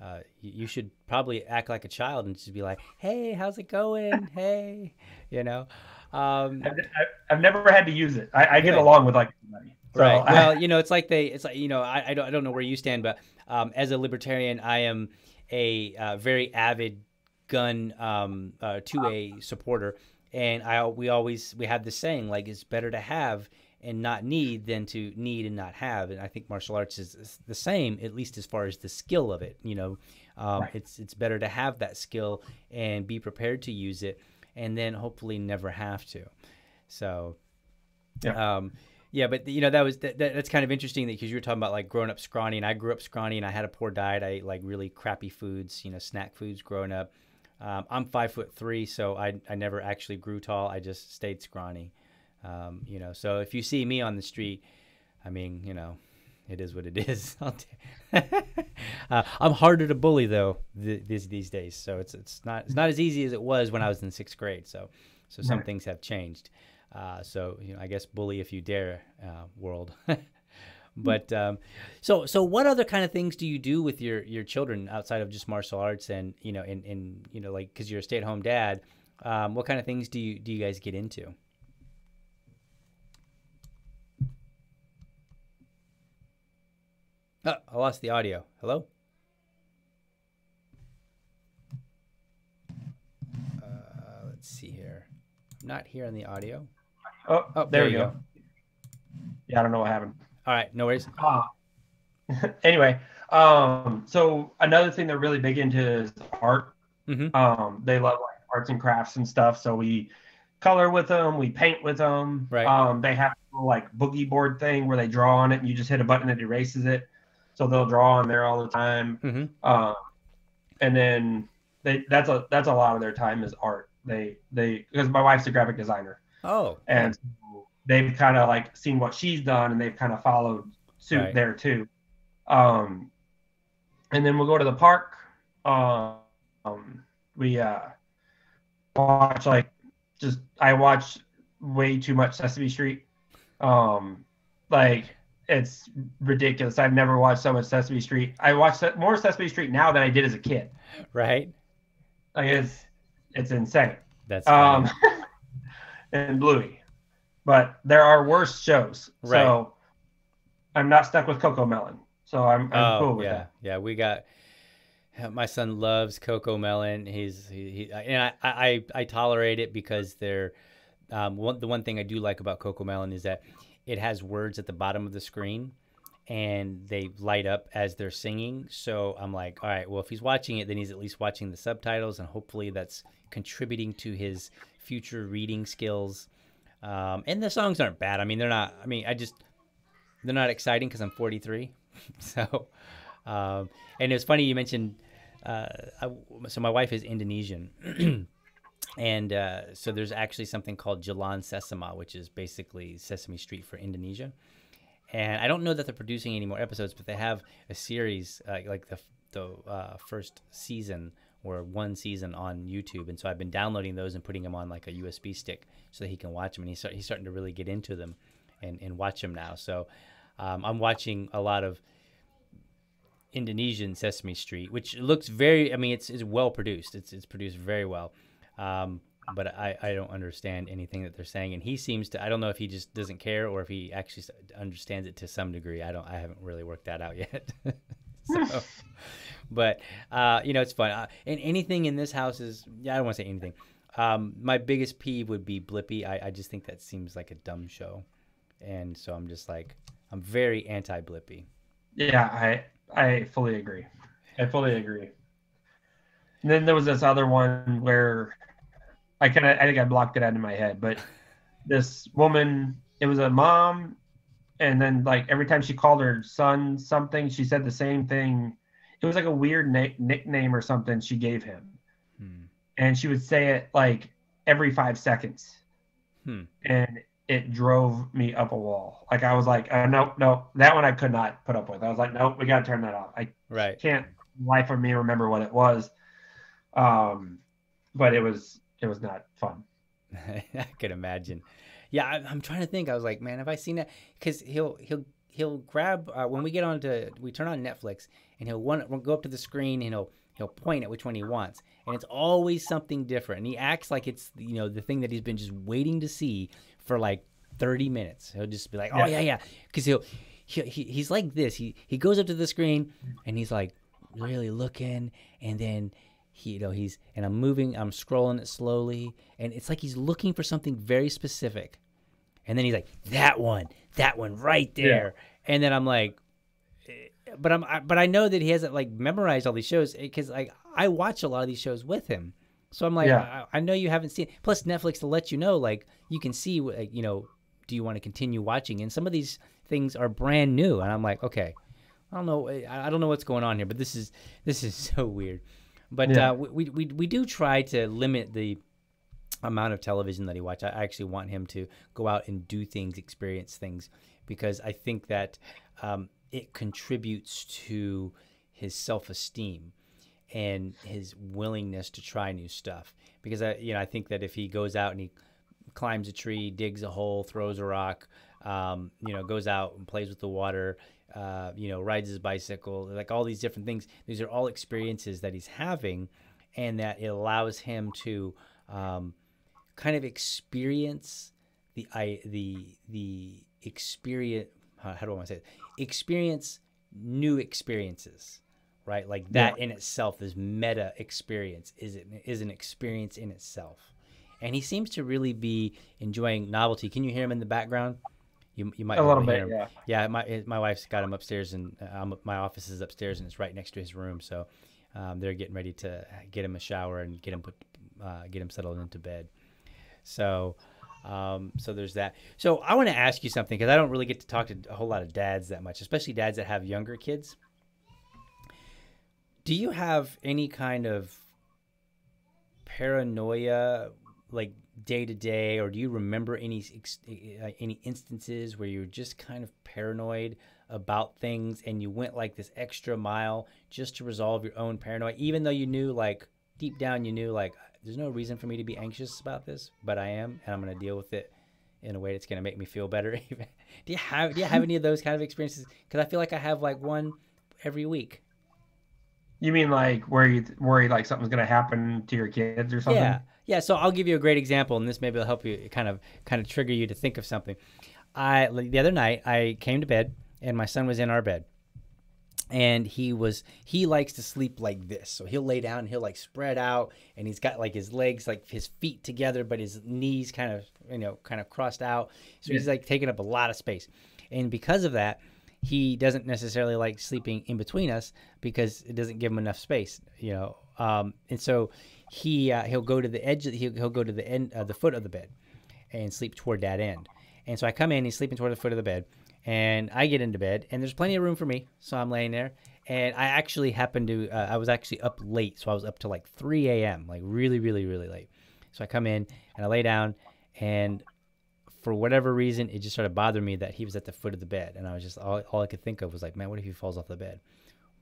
uh, you, you should probably act like a child and just be like, "Hey, how's it going? *laughs* hey," you know. Um, I've, I've- never had to use it. I, I get along with like everybody. So right. I- Well, *laughs* you know, it's like they, it's like you know, I, I don't, I don't know where you stand, but um, as a libertarian, I am a uh, very avid gun um, uh, two A supporter, and I, we always, we have this saying like, it's better to have and not need than to need and not have, and I think martial arts is, the same, at least as far as the skill of it. You know, um, Right. it's it's better to have that skill and be prepared to use it, and then hopefully never have to. So. Yeah. Um, yeah, but you know that was that, that, that's kind of interesting because you were talking about like growing up scrawny, and I grew up scrawny, and I had a poor diet. I ate like really crappy foods, you know, snack foods growing up. Um, I'm five foot three, so I I never actually grew tall. I just stayed scrawny. Um, you know, so if you see me on the street, I mean, you know, it is what it *laughs* is. *laughs* Uh, I'm harder to bully though th- these these days, so it's it's not it's not as easy as it was when I was in sixth grade. So so some Right. things have changed. Uh, so you know, I guess bully if you dare, uh, world. *laughs* but um, so so what other kind of things do you do with your your children outside of just martial arts and you know in in you know like because you're a stay at home dad, um, what kind of things do you do you guys get into? Oh, I lost the audio. Hello. Uh, let's see here. I'm not hearing the audio. oh, Oh, there, we go. Yeah, I don't know what happened. All right, no worries. Uh, *laughs* anyway, Um, so another thing they're really big into is art. Mhm. Um, they love like arts and crafts and stuff. So we color with them, we paint with them. Right. Um, they have like boogie board thing where they draw on it and you just hit a button that erases it. So they'll draw on there all the time. Mm-hmm. Um, and then they that's a that's a lot of their time is art. They they because my wife's a graphic designer Oh, and so they've kind of like seen what she's done and they've kind of followed suit Right. there too. Um, and then we'll go to the park. Um, we uh, watch like just I watch way too much Sesame Street. Um, like it's ridiculous. I've never watched so much Sesame Street. I watch more Sesame Street now than I did as a kid. right. Like it's it's insane. That's Um, funny. *laughs* and Bluey, but there are worse shows. Right. So I'm not stuck with CoComelon. So I'm, I'm oh cool with yeah, that. yeah. We got my son loves CoComelon. He's he, he and I, I I tolerate it because they're um, one, the one thing I do like about CoComelon is that it has words at the bottom of the screen and they light up as they're singing. So I'm like, all right, well, if he's watching it, then he's at least watching the subtitles, and hopefully that's contributing to his future reading skills. Um, and the songs aren't bad. I mean, they're not. I mean, I just they're not exciting because I'm 43. *laughs* so, um, and it was funny you mentioned. Uh, I, so my wife is Indonesian. *clears throat* And uh, so there's actually something called Jalan Sesama, which is basically Sesame Street for Indonesia. And I don't know that they're producing any more episodes, but they have a series uh, like the the uh, first season or one season on YouTube. And so I've been downloading those and putting them on like a USB stick so that he can watch them. And he's start, he's starting to really get into them and, and watch them now. So um, I'm watching a lot of Indonesian Sesame Street, which looks very. I mean, it's it's well produced. It's it's produced very well. Um, but I, I don't understand anything that they're saying, and he seems to. I don't know if he just doesn't care or if he actually understands it to some degree. I don't. I haven't really worked that out *laughs* yet. so, *laughs* but uh, you know, it's fun. Uh, and anything in this house is. Yeah, I don't want to say anything. Um, my biggest peeve would be Blippi. I, I just think that seems like a dumb show, and so I'm just like, I'm very anti Blippi. Yeah, I I fully agree. I fully agree. And then there was this other one where I kind of I think I blocked it out of my head, but this woman, it was a mom, and then like every time she called her son something, she said the same thing. It was like a weird na- nickname or something she gave him, Hmm. and she would say it like every five seconds, Hmm. and it drove me up a wall. Like I was like, uh, no, no, that one I could not put up with. I was like, nope, we got to turn that off. I Right. can't life of me remember what it was. Um, but it was it was not fun. *laughs* I could imagine. Yeah, I, I'm trying to think. I was like, man, have I seen that? Because he'll he'll he'll grab uh, when we get on to we turn on Netflix and he'll one go up to the screen and he'll he'll point at which one he wants, and it's always something different. And he acts like it's you know the thing that he's been just waiting to see for like 30 minutes. He'll just be like, oh Yeah. yeah yeah, because he'll. He, he, he's like this. He he goes up to the screen and he's like really looking, and then he you know he's and I'm moving, I'm scrolling it slowly, and it's like he's looking for something very specific, and then he's like that one, that one right there, and then I'm like, eh, but I'm I, but I know that he hasn't like memorized all these shows because like I watch a lot of these shows with him, so I'm like Yeah. I, I know you haven't seen. Plus Netflix to let you know like you can see you know do you want to continue watching, and some of these things are brand new, and I'm like okay. I don't know. I I don't know what's going on here, but this is this is *laughs* so weird. But Yeah. uh, we, we we do try to limit the amount of television that he watches. I actually want him to go out and do things, experience things, because I think that um, it contributes to his self-esteem and his willingness to try new stuff. Because I, you know, I think that if he goes out and he climbs a tree, digs a hole, throws a rock, um, you know, goes out and plays with the water, uh, you know, rides his bicycle, like all these different things. These are all experiences that he's having, and that it allows him to um, kind of experience the I the the experience. How, do I want to say it? Experience new experiences, right? Like that in itself, is meta experience is it is an experience in itself, and he seems to really be enjoying novelty. Can you hear him in the background? You, you might A little bit, yeah. Yeah, my my wife's got him upstairs, and um, my office is upstairs, and it's right next to his room. So um, they're getting ready to get him a shower and get him put, uh, get him settled into bed. So, um, so there's that. So I want to ask you something because I don't really get to talk to a whole lot of dads that much, especially dads that have younger kids. Do you have any kind of paranoia, like day to day, or do you remember any uh, any instances where you were just kind of paranoid about things and you went like this extra mile just to resolve your own paranoia, even though you knew like deep down you knew like there's no reason for me to be anxious about this, but I am, and I'm going to deal with it in a way that's going to make me feel better. *laughs* do you have do you have *laughs* any of those kind of experiences? Because I feel like I have like one every week. You mean like where you worry like something's gonna happen to your kids or something? Yeah, yeah. So I'll give you a great example, and this maybe will help you kind of kind of trigger you to think of something. I like, the other night I came to bed, and my son was in our bed, and he was he likes to sleep like this. So he'll lay down, and he'll like spread out, and he's got like his legs like his feet together, but his knees kind of you know kind of crossed out. So he's like taking up a lot of space, and because of that he doesn't necessarily like sleeping in between us because it doesn't give him enough space, you know. Um, and so he uh, he'll go to the edge. Of he'll, he'll go to the end, uh, the foot of the bed, and sleep toward that end. And so I come in, he's sleeping toward the foot of the bed, and I get into bed, and there's plenty of room for me. So I'm laying there, and I actually happened to uh, I was actually up late, so I was up to like 3 a.m. like really, really, really late. So I come in and I lay down, and for whatever reason, it just started bothering me that he was at the foot of the bed, and I was just all, all I could think of was like, man, what if he falls off the bed?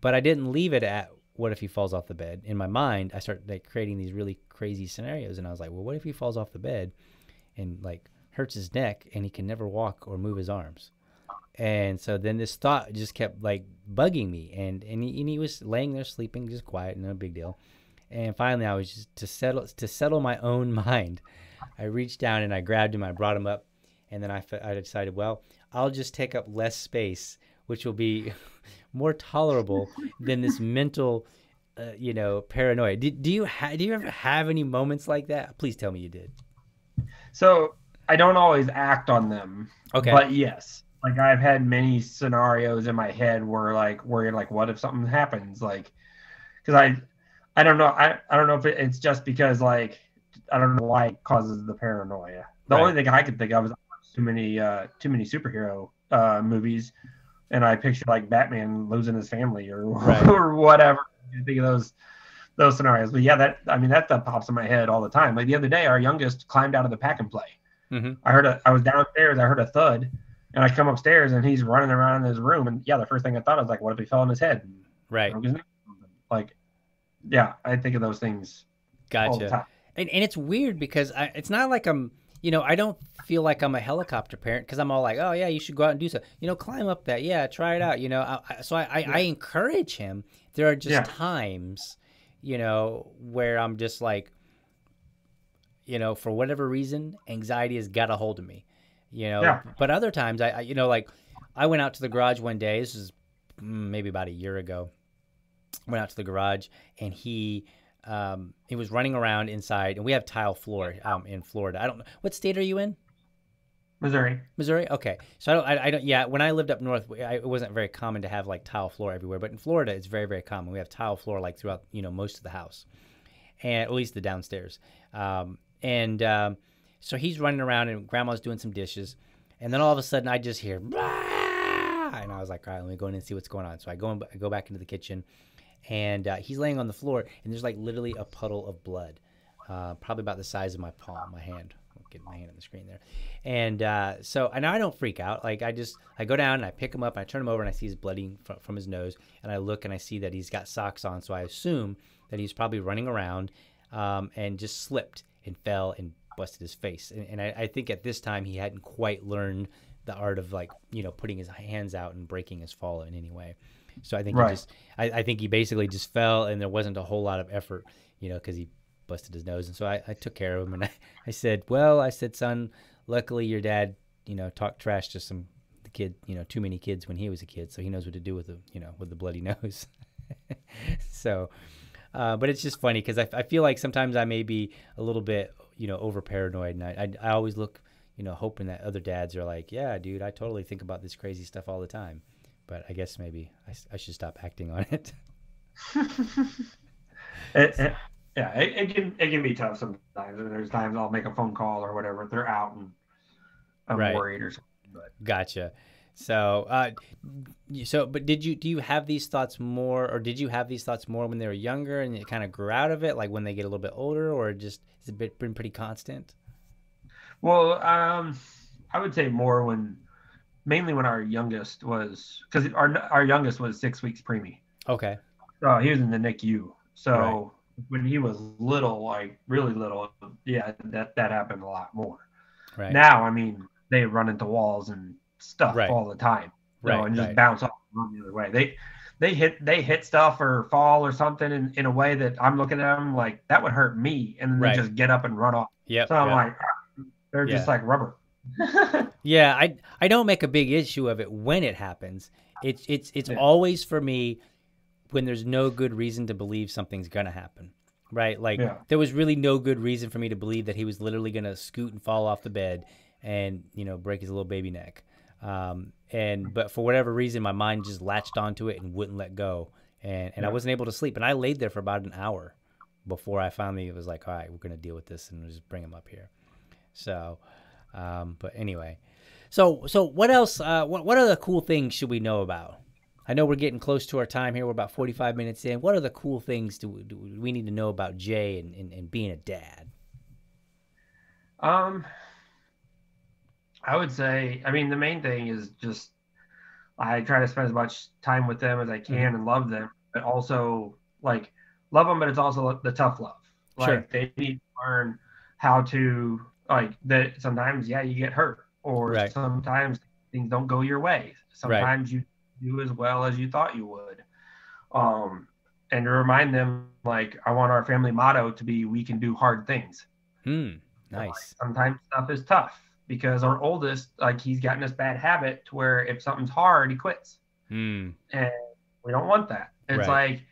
But I didn't leave it at what if he falls off the bed. In my mind, I started like creating these really crazy scenarios, and I was like, well, what if he falls off the bed and like hurts his neck and he can never walk or move his arms? And so then this thought just kept like bugging me, and and he, and he was laying there sleeping, just quiet, no big deal. And finally, I was just to settle to settle my own *laughs* mind. I reached down and I grabbed him. I brought him up, and then I, I decided, well, I'll just take up less space, which will be *laughs* more tolerable than this mental, uh, you know, paranoia. Do, do you ha- do you ever have any moments like that? Please tell me you did. So I don't always act on them. Okay. But yes, like I've had many scenarios in my head where like where you're like, what if something happens? Like, because I, I don't know. I I don't know if it, it's just because like I don't know why it causes the paranoia. The Right. only thing I could think of is too many uh too many superhero uh movies, and I picture like Batman losing his family or Right. *laughs* or whatever. I think of those those scenarios. But yeah, that I mean that stuff pops in my head all the time. Like the other day, our youngest climbed out of the pack and play. hmm I heard a I was downstairs, I heard a thud, and I come upstairs and he's running around in his room. And yeah, the first thing I thought was like, what if he fell on his head? Right. broke his neck or something? Like, yeah, I think of those things all the Gotcha. time. And and it's weird because I, it's not like I'm, you know, I don't feel like I'm a helicopter parent because I'm all like, oh yeah, you should go out and do so. You know, climb up that. Yeah, try it out. You know, I, I, so I, I, I encourage him. There are just Yeah. times, you know, where I'm just like, you know, for whatever reason, anxiety has got a hold of me. You know, Yeah. but other times I, I, you know, like I went out to the garage one day. This is mm, maybe about a year ago. Went out to the garage and he um, he was running around inside, and we have tile floor um, in Florida. I don't know what state are you in? Missouri. Missouri. Okay, so I don't. I, I don't. Yeah, when I lived up north, I, it wasn't very common to have like tile floor everywhere, but in Florida, it's very very common. We have tile floor like throughout you know most of the house, and at least the downstairs. Um, and um, so he's running around, and Grandma's doing some dishes, and then all of a sudden, I just hear. "Bah!" Was like, all right, let me go in and see what's going on. So I go in, I go back into the kitchen, and uh, he's laying on the floor, and there's like literally a puddle of blood, uh, probably about the size of my palm, my hand. Get my hand on the screen there, and uh, so and I don't freak out. Like I just I go down and I pick him up and I turn him over and I see he's bleeding from, from his nose, and I look and I see that he's got socks on, so I assume that he's probably running around um, and just slipped and fell and busted his face. And, and I, I think at this time he hadn't quite learned the art of like you know putting his hands out and breaking his fall in any way. So I think Right. he just I, I think he basically just fell and there wasn't a whole lot of effort, you know, because he busted his nose. And so I, I took care of him and *laughs* I, I said, well, I said, son, luckily your dad, you know, talked trash to some the kid, you know, too many kids when he was a kid, so he knows what to do with the, you know, with the bloody *laughs* nose. so, uh, but it's just funny because I, I feel like sometimes I may be a little bit, you know, over paranoid, and I, I, I always look, you know, hoping that other dads are like, yeah, dude, I totally think about this crazy stuff all the time. But I guess maybe I, I should stop acting on it. *laughs* *laughs* it, it yeah, it, it, can it can be tough sometimes. There's times I'll make a phone call or whatever if they're out and I'm right. worried or something. But. Gotcha. So, uh, so, but did you do you have these thoughts more, or did you have these thoughts more when they were younger, and it kind of grew out of it, like when they get a little bit older, or just has it been pretty constant? Well, um, I would say more when, mainly when our youngest was, because our our youngest was six weeks preemie. Okay. So he was in the NICU. So right. when he was little, like really little, yeah, that that happened a lot more. Right. Now, I mean, they run into walls and stuff right. all the time, right, know, and just right. bounce off and run the other way. They they hit they hit stuff or fall or something in, in a way that I'm looking at them like that would hurt me, and then right. they just get up and run off. Yeah. So I'm yep. like, they're yeah. just like rubber. *laughs* yeah, I I don't make a big issue of it when it happens. It's it's it's yeah. always for me when there's no good reason to believe something's gonna happen. Right? Like yeah. there was really no good reason for me to believe that he was literally gonna scoot and fall off the bed and, you know, break his little baby neck. Um, and but for whatever reason my mind just latched onto it and wouldn't let go. And and yeah. I wasn't able to sleep. And I laid there for about an hour before I finally was like, all right, we're gonna deal with this and just bring him up here. So um, but anyway. So so what else uh, what what other cool things should we know about? I know we're getting close to our time here. We're about 45 minutes in. What are the cool things do we, do we need to know about Jay and, and, and, being a dad? Um, I would say, I mean, the main thing is just I try to spend as much time with them as I can mm-hmm. and love them, but also like love them, but it's also the tough love. Like sure. they need to learn how to like that. Sometimes, yeah, you get hurt, or right. sometimes things don't go your way. Sometimes right. you do as well as you thought you would. Um, and to remind them, like, I want our family motto to be, we can do hard things. Hmm. Nice. Like, sometimes stuff is tough because our oldest, like, he's gotten this bad habit to where if something's hard, he quits. Hmm. And we don't want that. It's right. like,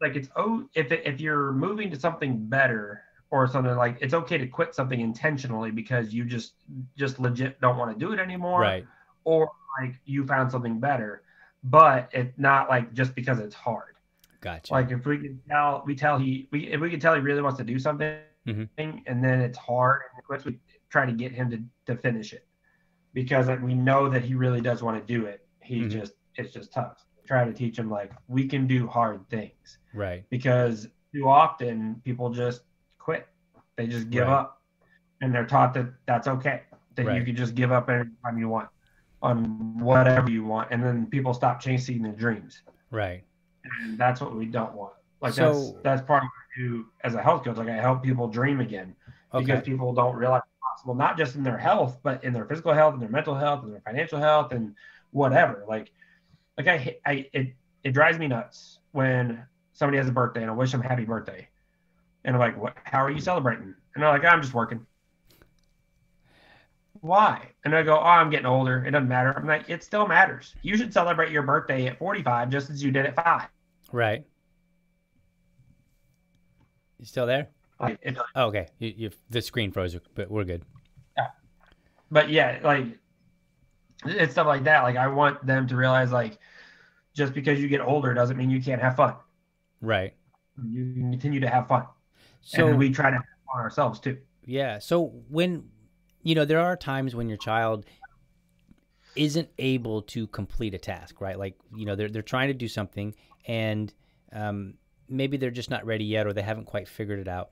like it's oh, if it, if you're moving to something better or something like, it's okay to quit something intentionally because you just just legit don't want to do it anymore. Right. Or like you found something better but it's not like just because it's hard. Gotcha. Like if we can tell, we tell he, we if we can tell he really wants to do something, mm-hmm. and then it's hard and quits, we try to get him to to finish it because like, we know that he really does want to do it. He mm-hmm. just it's just tough. Try to teach him like we can do hard things. Right. Because too often people just quit. They just give right. up, and they're taught that that's okay. That right. you can just give up anytime you want on whatever you want, and then people stop chasing their dreams. Right. And that's what we don't want. Like so, that's that's part of what I do as a health coach. Like I help people dream again okay. because people don't realize it's possible, not just in their health, but in their physical health, and their mental health, and their financial health, and whatever. Like, like I, I it it drives me nuts when somebody has a birthday and I wish them happy birthday, and I'm like, what? How are you celebrating? And I'm like, I'm just working why? And I go, oh, I'm getting older. It doesn't matter. I'm like, it still matters. You should celebrate your birthday at 45 just as you did at five. Right. You still there? Like, oh, okay. You, you, the screen froze, but we're good. Yeah. But yeah, like it's stuff like that. Like I want them to realize, like, just because you get older doesn't mean you can't have fun. Right. You continue to have fun. So and we try to fun ourselves too. Yeah. So when you know, there are times when your child isn't able to complete a task, right? Like, you know, they're they're trying to do something and um, maybe they're just not ready yet or they haven't quite figured it out.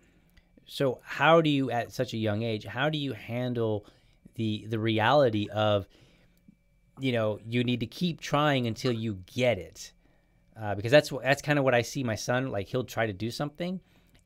So, how do you at such a young age, how do you handle the the reality of you know, you need to keep trying until you get it? Uh, because that's what that's kind of what I see my son like he'll try to do something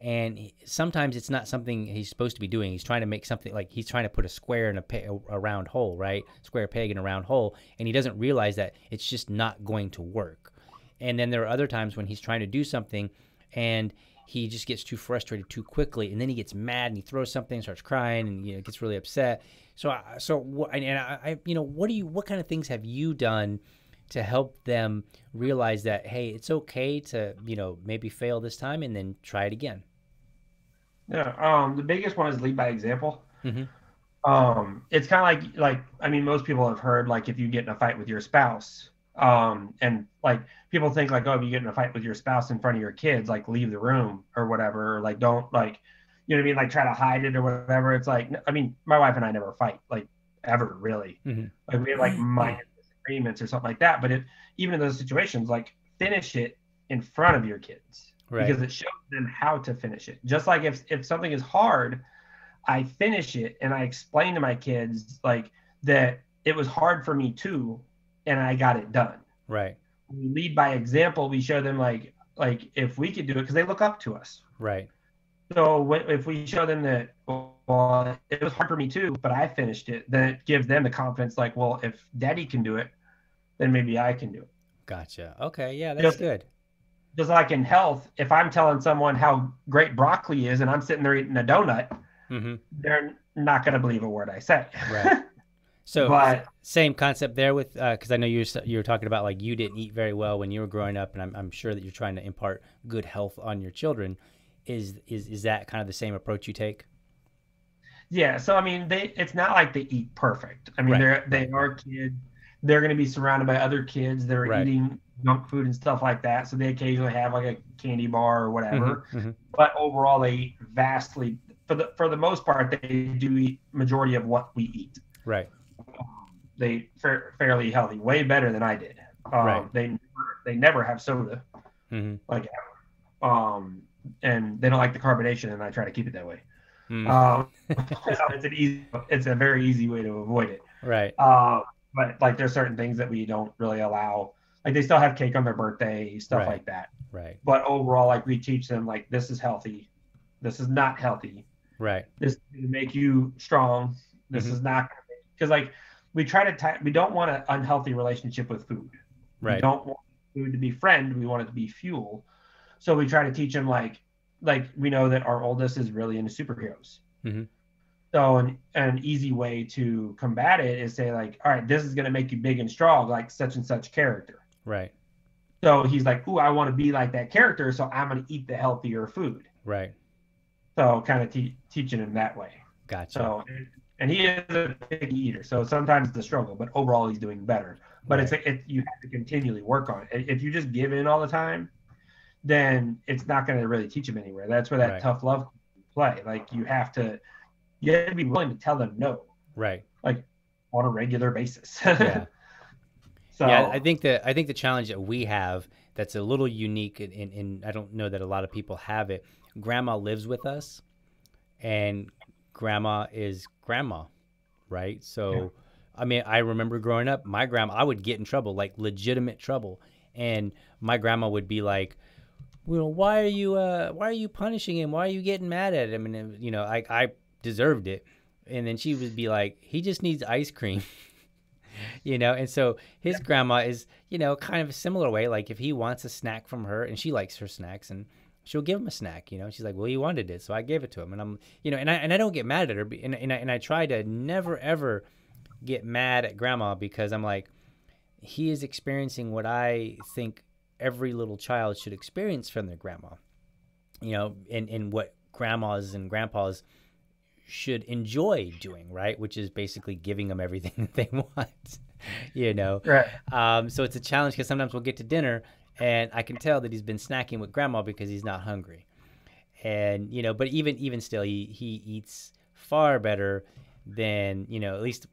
and he, sometimes it's not something he's supposed to be doing. He's trying to make something like he's trying to put a square in a, pe- a round hole, right? Square peg in a round hole, and he doesn't realize that it's just not going to work. And then there are other times when he's trying to do something, and he just gets too frustrated too quickly, and then he gets mad and he throws something, starts crying, and you know gets really upset. So, so and I, you know, what do you, what kind of things have you done? to help them realize that hey it's okay to you know maybe fail this time and then try it again yeah um the biggest one is lead by example mm-hmm. um, it's kind of like like I mean, most people have heard like if you get in a fight with your spouse, um, and like people think like oh, if you get in a fight with your spouse in front of your kids, like leave the room or whatever, or like don't like, you know what I mean, like try to hide it or whatever. It's like I mean, my wife and I never fight like ever really. Mm-hmm. Like we have like minor disagreements or something like that, but it even in those situations, like finish it in front of your kids Right. because it shows them how to finish it. Just like if if something is hard, I finish it and I explain to my kids like that it was hard for me too, and I got it done. Right. We lead by example. We show them like like if we could do it because they look up to us. Right. So if we show them that well, it was hard for me too, but I finished it, then it gives them the confidence like, well, if Daddy can do it, then maybe I can do it. Gotcha. Okay. Yeah, that's Just- good. Just like in health, if I'm telling someone how great broccoli is and I'm sitting there eating a donut, Mm-hmm. they're not going to believe a word I say. Right. *laughs* So but same concept there with because I know you were, you were talking about like you didn't eat very well when you were growing up, and I'm, I'm sure that you're trying to impart good health on your children. Is is is that kind of the same approach you take? yeah, so I mean, they it's not like they eat perfect. I mean, Right, they're they are kids. They're going to be surrounded by other kids that are Right. eating junk food and stuff like that. So they occasionally have like a candy bar or whatever. Mhm, mhm. but overall they vastly for the for the most part they do eat majority of what we eat Right. they fa- fairly healthy way better than i did um, Right. they they never have soda hmm like ever um and they don't like the carbonation and i try to keep it that way Mm. um *laughs* *laughs* it's an easy it's a very easy way to avoid it right. uh, but like there's certain things that we don't really allow like they still have cake on their birthday stuff Right. like that Right. but overall like we teach them like this is healthy this is not healthy Right. this is make you strong. This Mhm. is not because like we try to ti we don't want an unhealthy relationship with food. We Right. don't want food to be friend. We want it to be fuel. So we try to teach them like like we know that our oldest is really into superheroes. Mm-hmm. So an an easy way to combat it is say like, all right, this is going to make you big and strong, like such and such character. Right. So he's like, ooh, I want to be like that character, so I'm going to eat the healthier food. Right. So kind of te- teaching him that way. Gotcha. So, and he is a picky eater, so sometimes it's a struggle, but overall he's doing better. But it's it, you have to continually work on it. If you just give in all the time, then it's not going to really teach him anywhere. That's where that Right. tough love play. Like you have to, you have to be willing to tell them no right. Like on a regular basis. *laughs* Yeah. So yeah, I think the I think the challenge that we have that's a little unique, and, I don't know that a lot of people have it. Grandma lives with us, and grandma is grandma, right? So, Yeah. I mean, I remember growing up, my grandma, I would get in trouble, like legitimate trouble, and my grandma would be like, "Well, why are you uh, why are you punishing him? Why are you getting mad at him?" And you know, I I deserved it, and then she would be like, "He just needs ice cream." *laughs* *laughs* you know and so his grandma is you know kind of a similar way like if he wants a snack from her and she likes her snacks and she'll give him a snack you know she's like well he wanted it so i gave it to him. And i'm you know and i, and I don't get mad at her and, and, I, and i try to never ever get mad at grandma because i'm like he is experiencing what i think every little child should experience from their grandma you know and, and what grandmas and grandpas should enjoy doing right which is basically giving them everything *laughs* that they want you know right. um, so it's a challenge because sometimes we'll get to dinner and I can tell that he's been snacking with grandma because he's not hungry. And you know, but even even still, he he eats far better than you know at least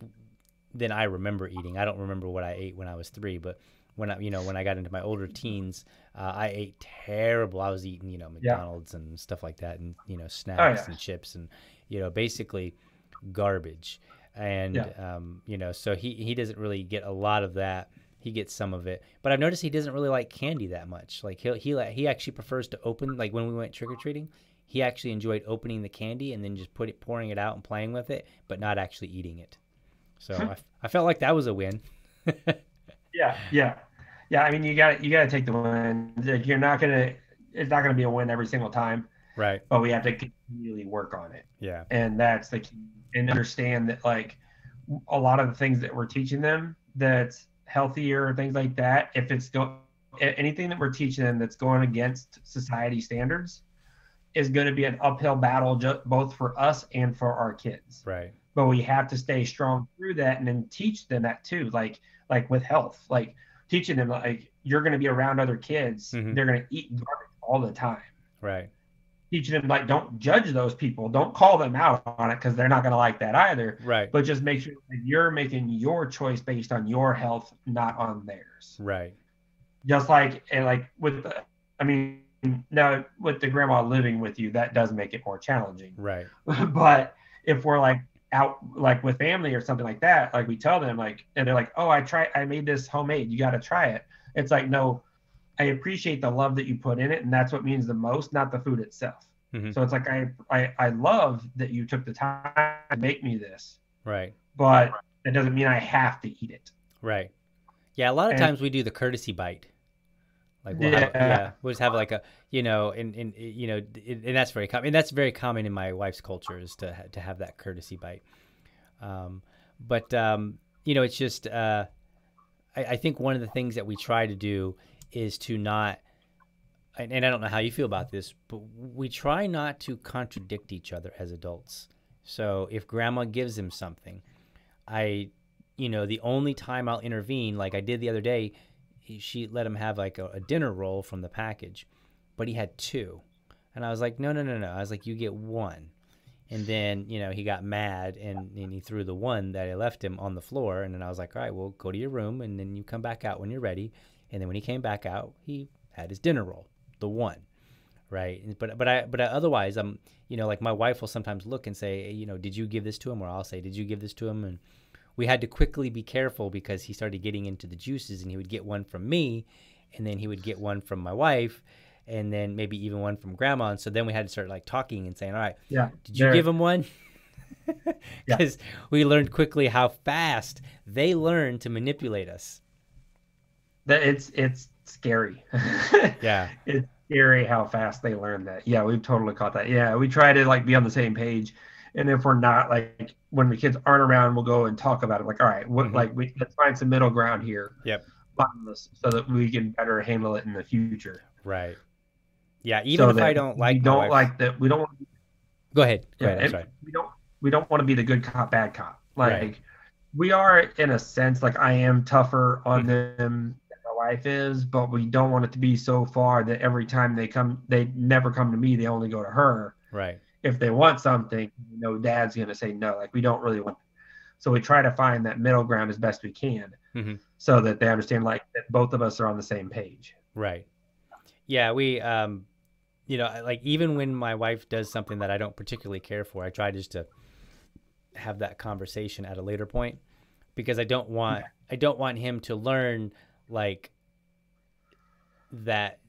than I remember eating. I don't remember what I ate when I was three, but when I you know when I got into my older teens, uh, I ate terrible. I was eating you know Yeah. McDonald's and stuff like that, and you know snacks yeah. and chips and you know basically garbage. And Yeah. um, you know, so he he doesn't really get a lot of that. He gets some of it, but I've noticed he doesn't really like candy that much. Like he he he actually prefers to open. Like when we went trick or treating, he actually enjoyed opening the candy and then just put it pouring it out and playing with it, but not actually eating it. So I, I felt like that was a win. *laughs* Yeah, yeah, yeah. I mean, you got you got to take the win. Like, you're not gonna. It's not gonna be a win every single time, right. but we have to continually work on it. Yeah. and that's the key and understand that like a lot of the things that we're teaching them that's healthier things like that if it's go a- anything that we're teaching them that's going against society standards is going to be an uphill battle ju- both for us and for our kids Right. but we have to stay strong through that and then teach them that too like like with health like teaching them like you're going to be around other kids Mhm. they're going to eat garbage all the time Right. Teaching them like don't judge those people don't call them out on it because they're not going to like that either Right. but just make sure that you're making your choice based on your health not on theirs Right. just like and like with the, i mean now with the grandma living with you that does make it more challenging Right. *laughs* but if we're like out like with family or something like that like we tell them like and they're like oh i try i made this homemade you got to try it it's like no i appreciate the love that you put in it and that's what means the most not the food itself Mhm. so it's like I, I i love that you took the time to make me this Right. but that doesn't mean i have to eat it Right. Yeah, a lot of And- times we do the courtesy bite. Like we'll have, Yeah. yeah, we'll just have like a, you know, and, and you know, and and that's very common. And that's very common in my wife's culture is to to have that courtesy bite. Um, but um, you know, it's just uh, I, I think one of the things that we try to do is to not, and, I don't know how you feel about this, but we try not to contradict each other as adults. So if grandma gives him something, I, you know, the only time I'll intervene, like I did the other day, she let him have like a, a dinner roll from the package, but he had two. And I was like, no, no, no, no. I was like, you get one. And then, you know, he got mad and, and he threw the one that I left him on the floor. And then I was like, all right, well, go to your room and then you come back out when you're ready. And then when he came back out, he had his dinner roll, the one. Right. But, but I, but I, otherwise, I'm, you know, like my wife will sometimes look and say, you know, did you give this to him? Or I'll say, did you give this to him? And we had to quickly be careful because he started getting into the juices and he would get one from me and then he would get one from my wife and then maybe even one from grandma. And so then we had to start like talking and saying, all right, yeah did you There- give him one? *laughs* Yeah. Because we learned quickly how fast they learn to manipulate us. That it's it's scary *laughs* Yeah. it's scary how fast they learn that. Yeah, we've totally caught that. Yeah, we try to like be on the same page, and if we're not, like when the kids aren't around, we'll go and talk about it. Like, all right, what Mhm. like we let's find some middle ground here. Yep. so that we can better handle it in the future. Right. Yeah. Even So if I don't like, don't wife's- like that. We don't. want to Go ahead. Go yeah, ahead. We don't. We don't want to be the good cop, bad cop. Like Right. we are in a sense. Like I am tougher on Mm-hmm. them wife is, but we don't want it to be so far that every time they come, they never come to me. They only go to her. Right. if they want something, you know, dad's going to say no. Like we don't really want. So we try to find that middle ground as best we can, Mhm. so that they understand like that both of us are on the same page. Right. Yeah, we um you know, like even when my wife does something that I don't particularly care for, I try just to have that conversation at a later point because I don't want I don't want him to learn like that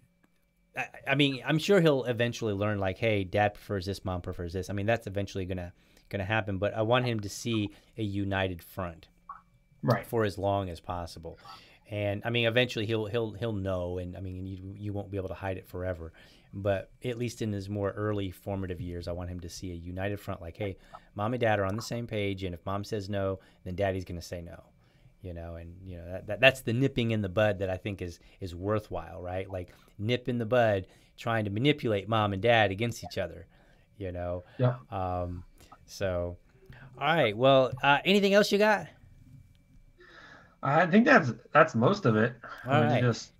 I, I mean, I'm sure he'll eventually learn like, hey, dad prefers this, mom prefers this. I mean, that's eventually going to going to happen, but I want him to see a united front Right. for as long as possible. And I mean, eventually he'll he'll he'll know, and I mean, you you won't be able to hide it forever. But at least in his more early formative years, I want him to see a united front. Like, hey, mom and dad are on the same page, and if mom says no, then daddy's going to say no. You know, and you know that, that that's the nipping in the bud that I think is is worthwhile, right? Like nip in the bud, trying to manipulate mom and dad against each other. You know. Yeah. Um. So, all right. Well, uh, anything else you got? I think that's that's most of it. All right. Just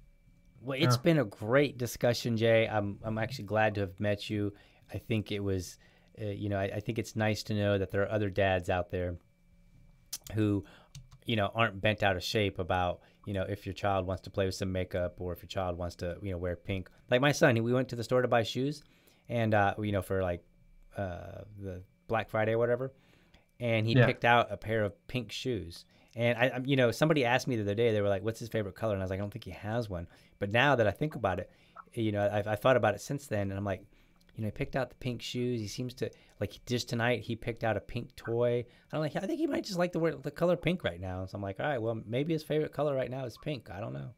Well, it's Yeah. been a great discussion, Jay. I'm I'm actually glad to have met you. I think it was, uh, you know, I, I think it's nice to know that there are other dads out there who, you know, aren't bent out of shape about, you know, if your child wants to play with some makeup or if your child wants to, you know, wear pink. Like my son, we went to the store to buy shoes, and uh, you know, for like uh, the Black Friday or whatever, and he Yeah. picked out a pair of pink shoes. And I, you know, somebody asked me the other day, they were like, "What's his favorite color?" And I was like, "I don't think he has one." But now that I think about it, you know, I've, I've thought about it since then, and I'm like, you know, he picked out the pink shoes. He seems to like just tonight. He picked out a pink toy. I'm like, I think he might just like the word the color pink right now. So I'm like, all right, well, maybe his favorite color right now is pink. I don't know.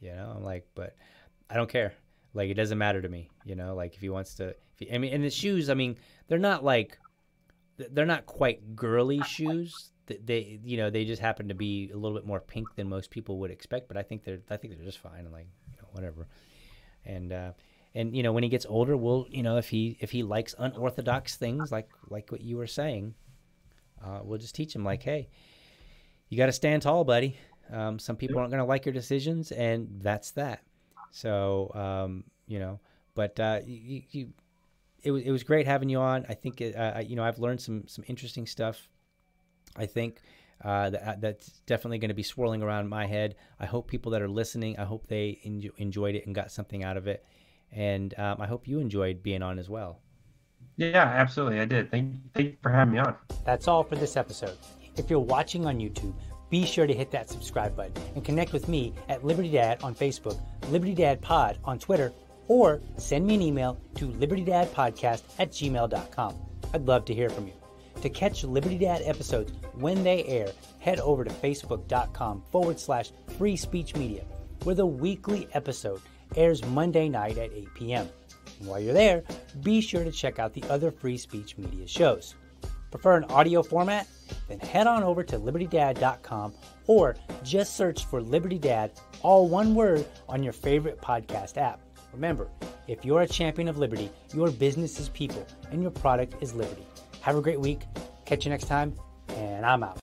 You know, I'm like, but I don't care. Like it doesn't matter to me. You know, like if he wants to. He, I mean, and the shoes. I mean, they're not like they're not quite girly shoes. They- They, you know, they just happen to be a little bit more pink than most people would expect. But I think they're, I think they're just fine. And like, you know, whatever. And uh, and you know, when he gets older, we'll, you know, if he if he likes unorthodox things like like what you were saying, uh, we'll just teach him like, hey, you got to stand tall, buddy. Um, some people aren't going to like your decisions, and that's that. So um, you know, but uh, you, you, it was it was great having you on. I think it, uh, you know I've learned some some interesting stuff. I think uh, that uh, that's definitely going to be swirling around my head. I hope people that are listening, I hope they enjo- enjoyed it and got something out of it, and um, I hope you enjoyed being on as well. Yeah, absolutely, I did. Thank thank you for having me on. That's all for this episode. If you're watching on YouTube, be sure to hit that subscribe button and connect with me at Liberty Dad on Facebook, Liberty Dad Pod on Twitter, or send me an email to libertydadpodcast at gmail.com. I'd love to hear from you. To catch Liberty Dad episodes when they air, head over to facebook.com forward slash free speech media, where the weekly episode airs Monday night at 8 p.m. And while you're there, be sure to check out the other free speech media shows. Prefer an audio format? Then head on over to libertydad.com or just search for Liberty Dad, all one word, on your favorite podcast app. Remember, if you're a champion of liberty, your business is people and your product is liberty. Have a great week. Catch you next time, and I'm out.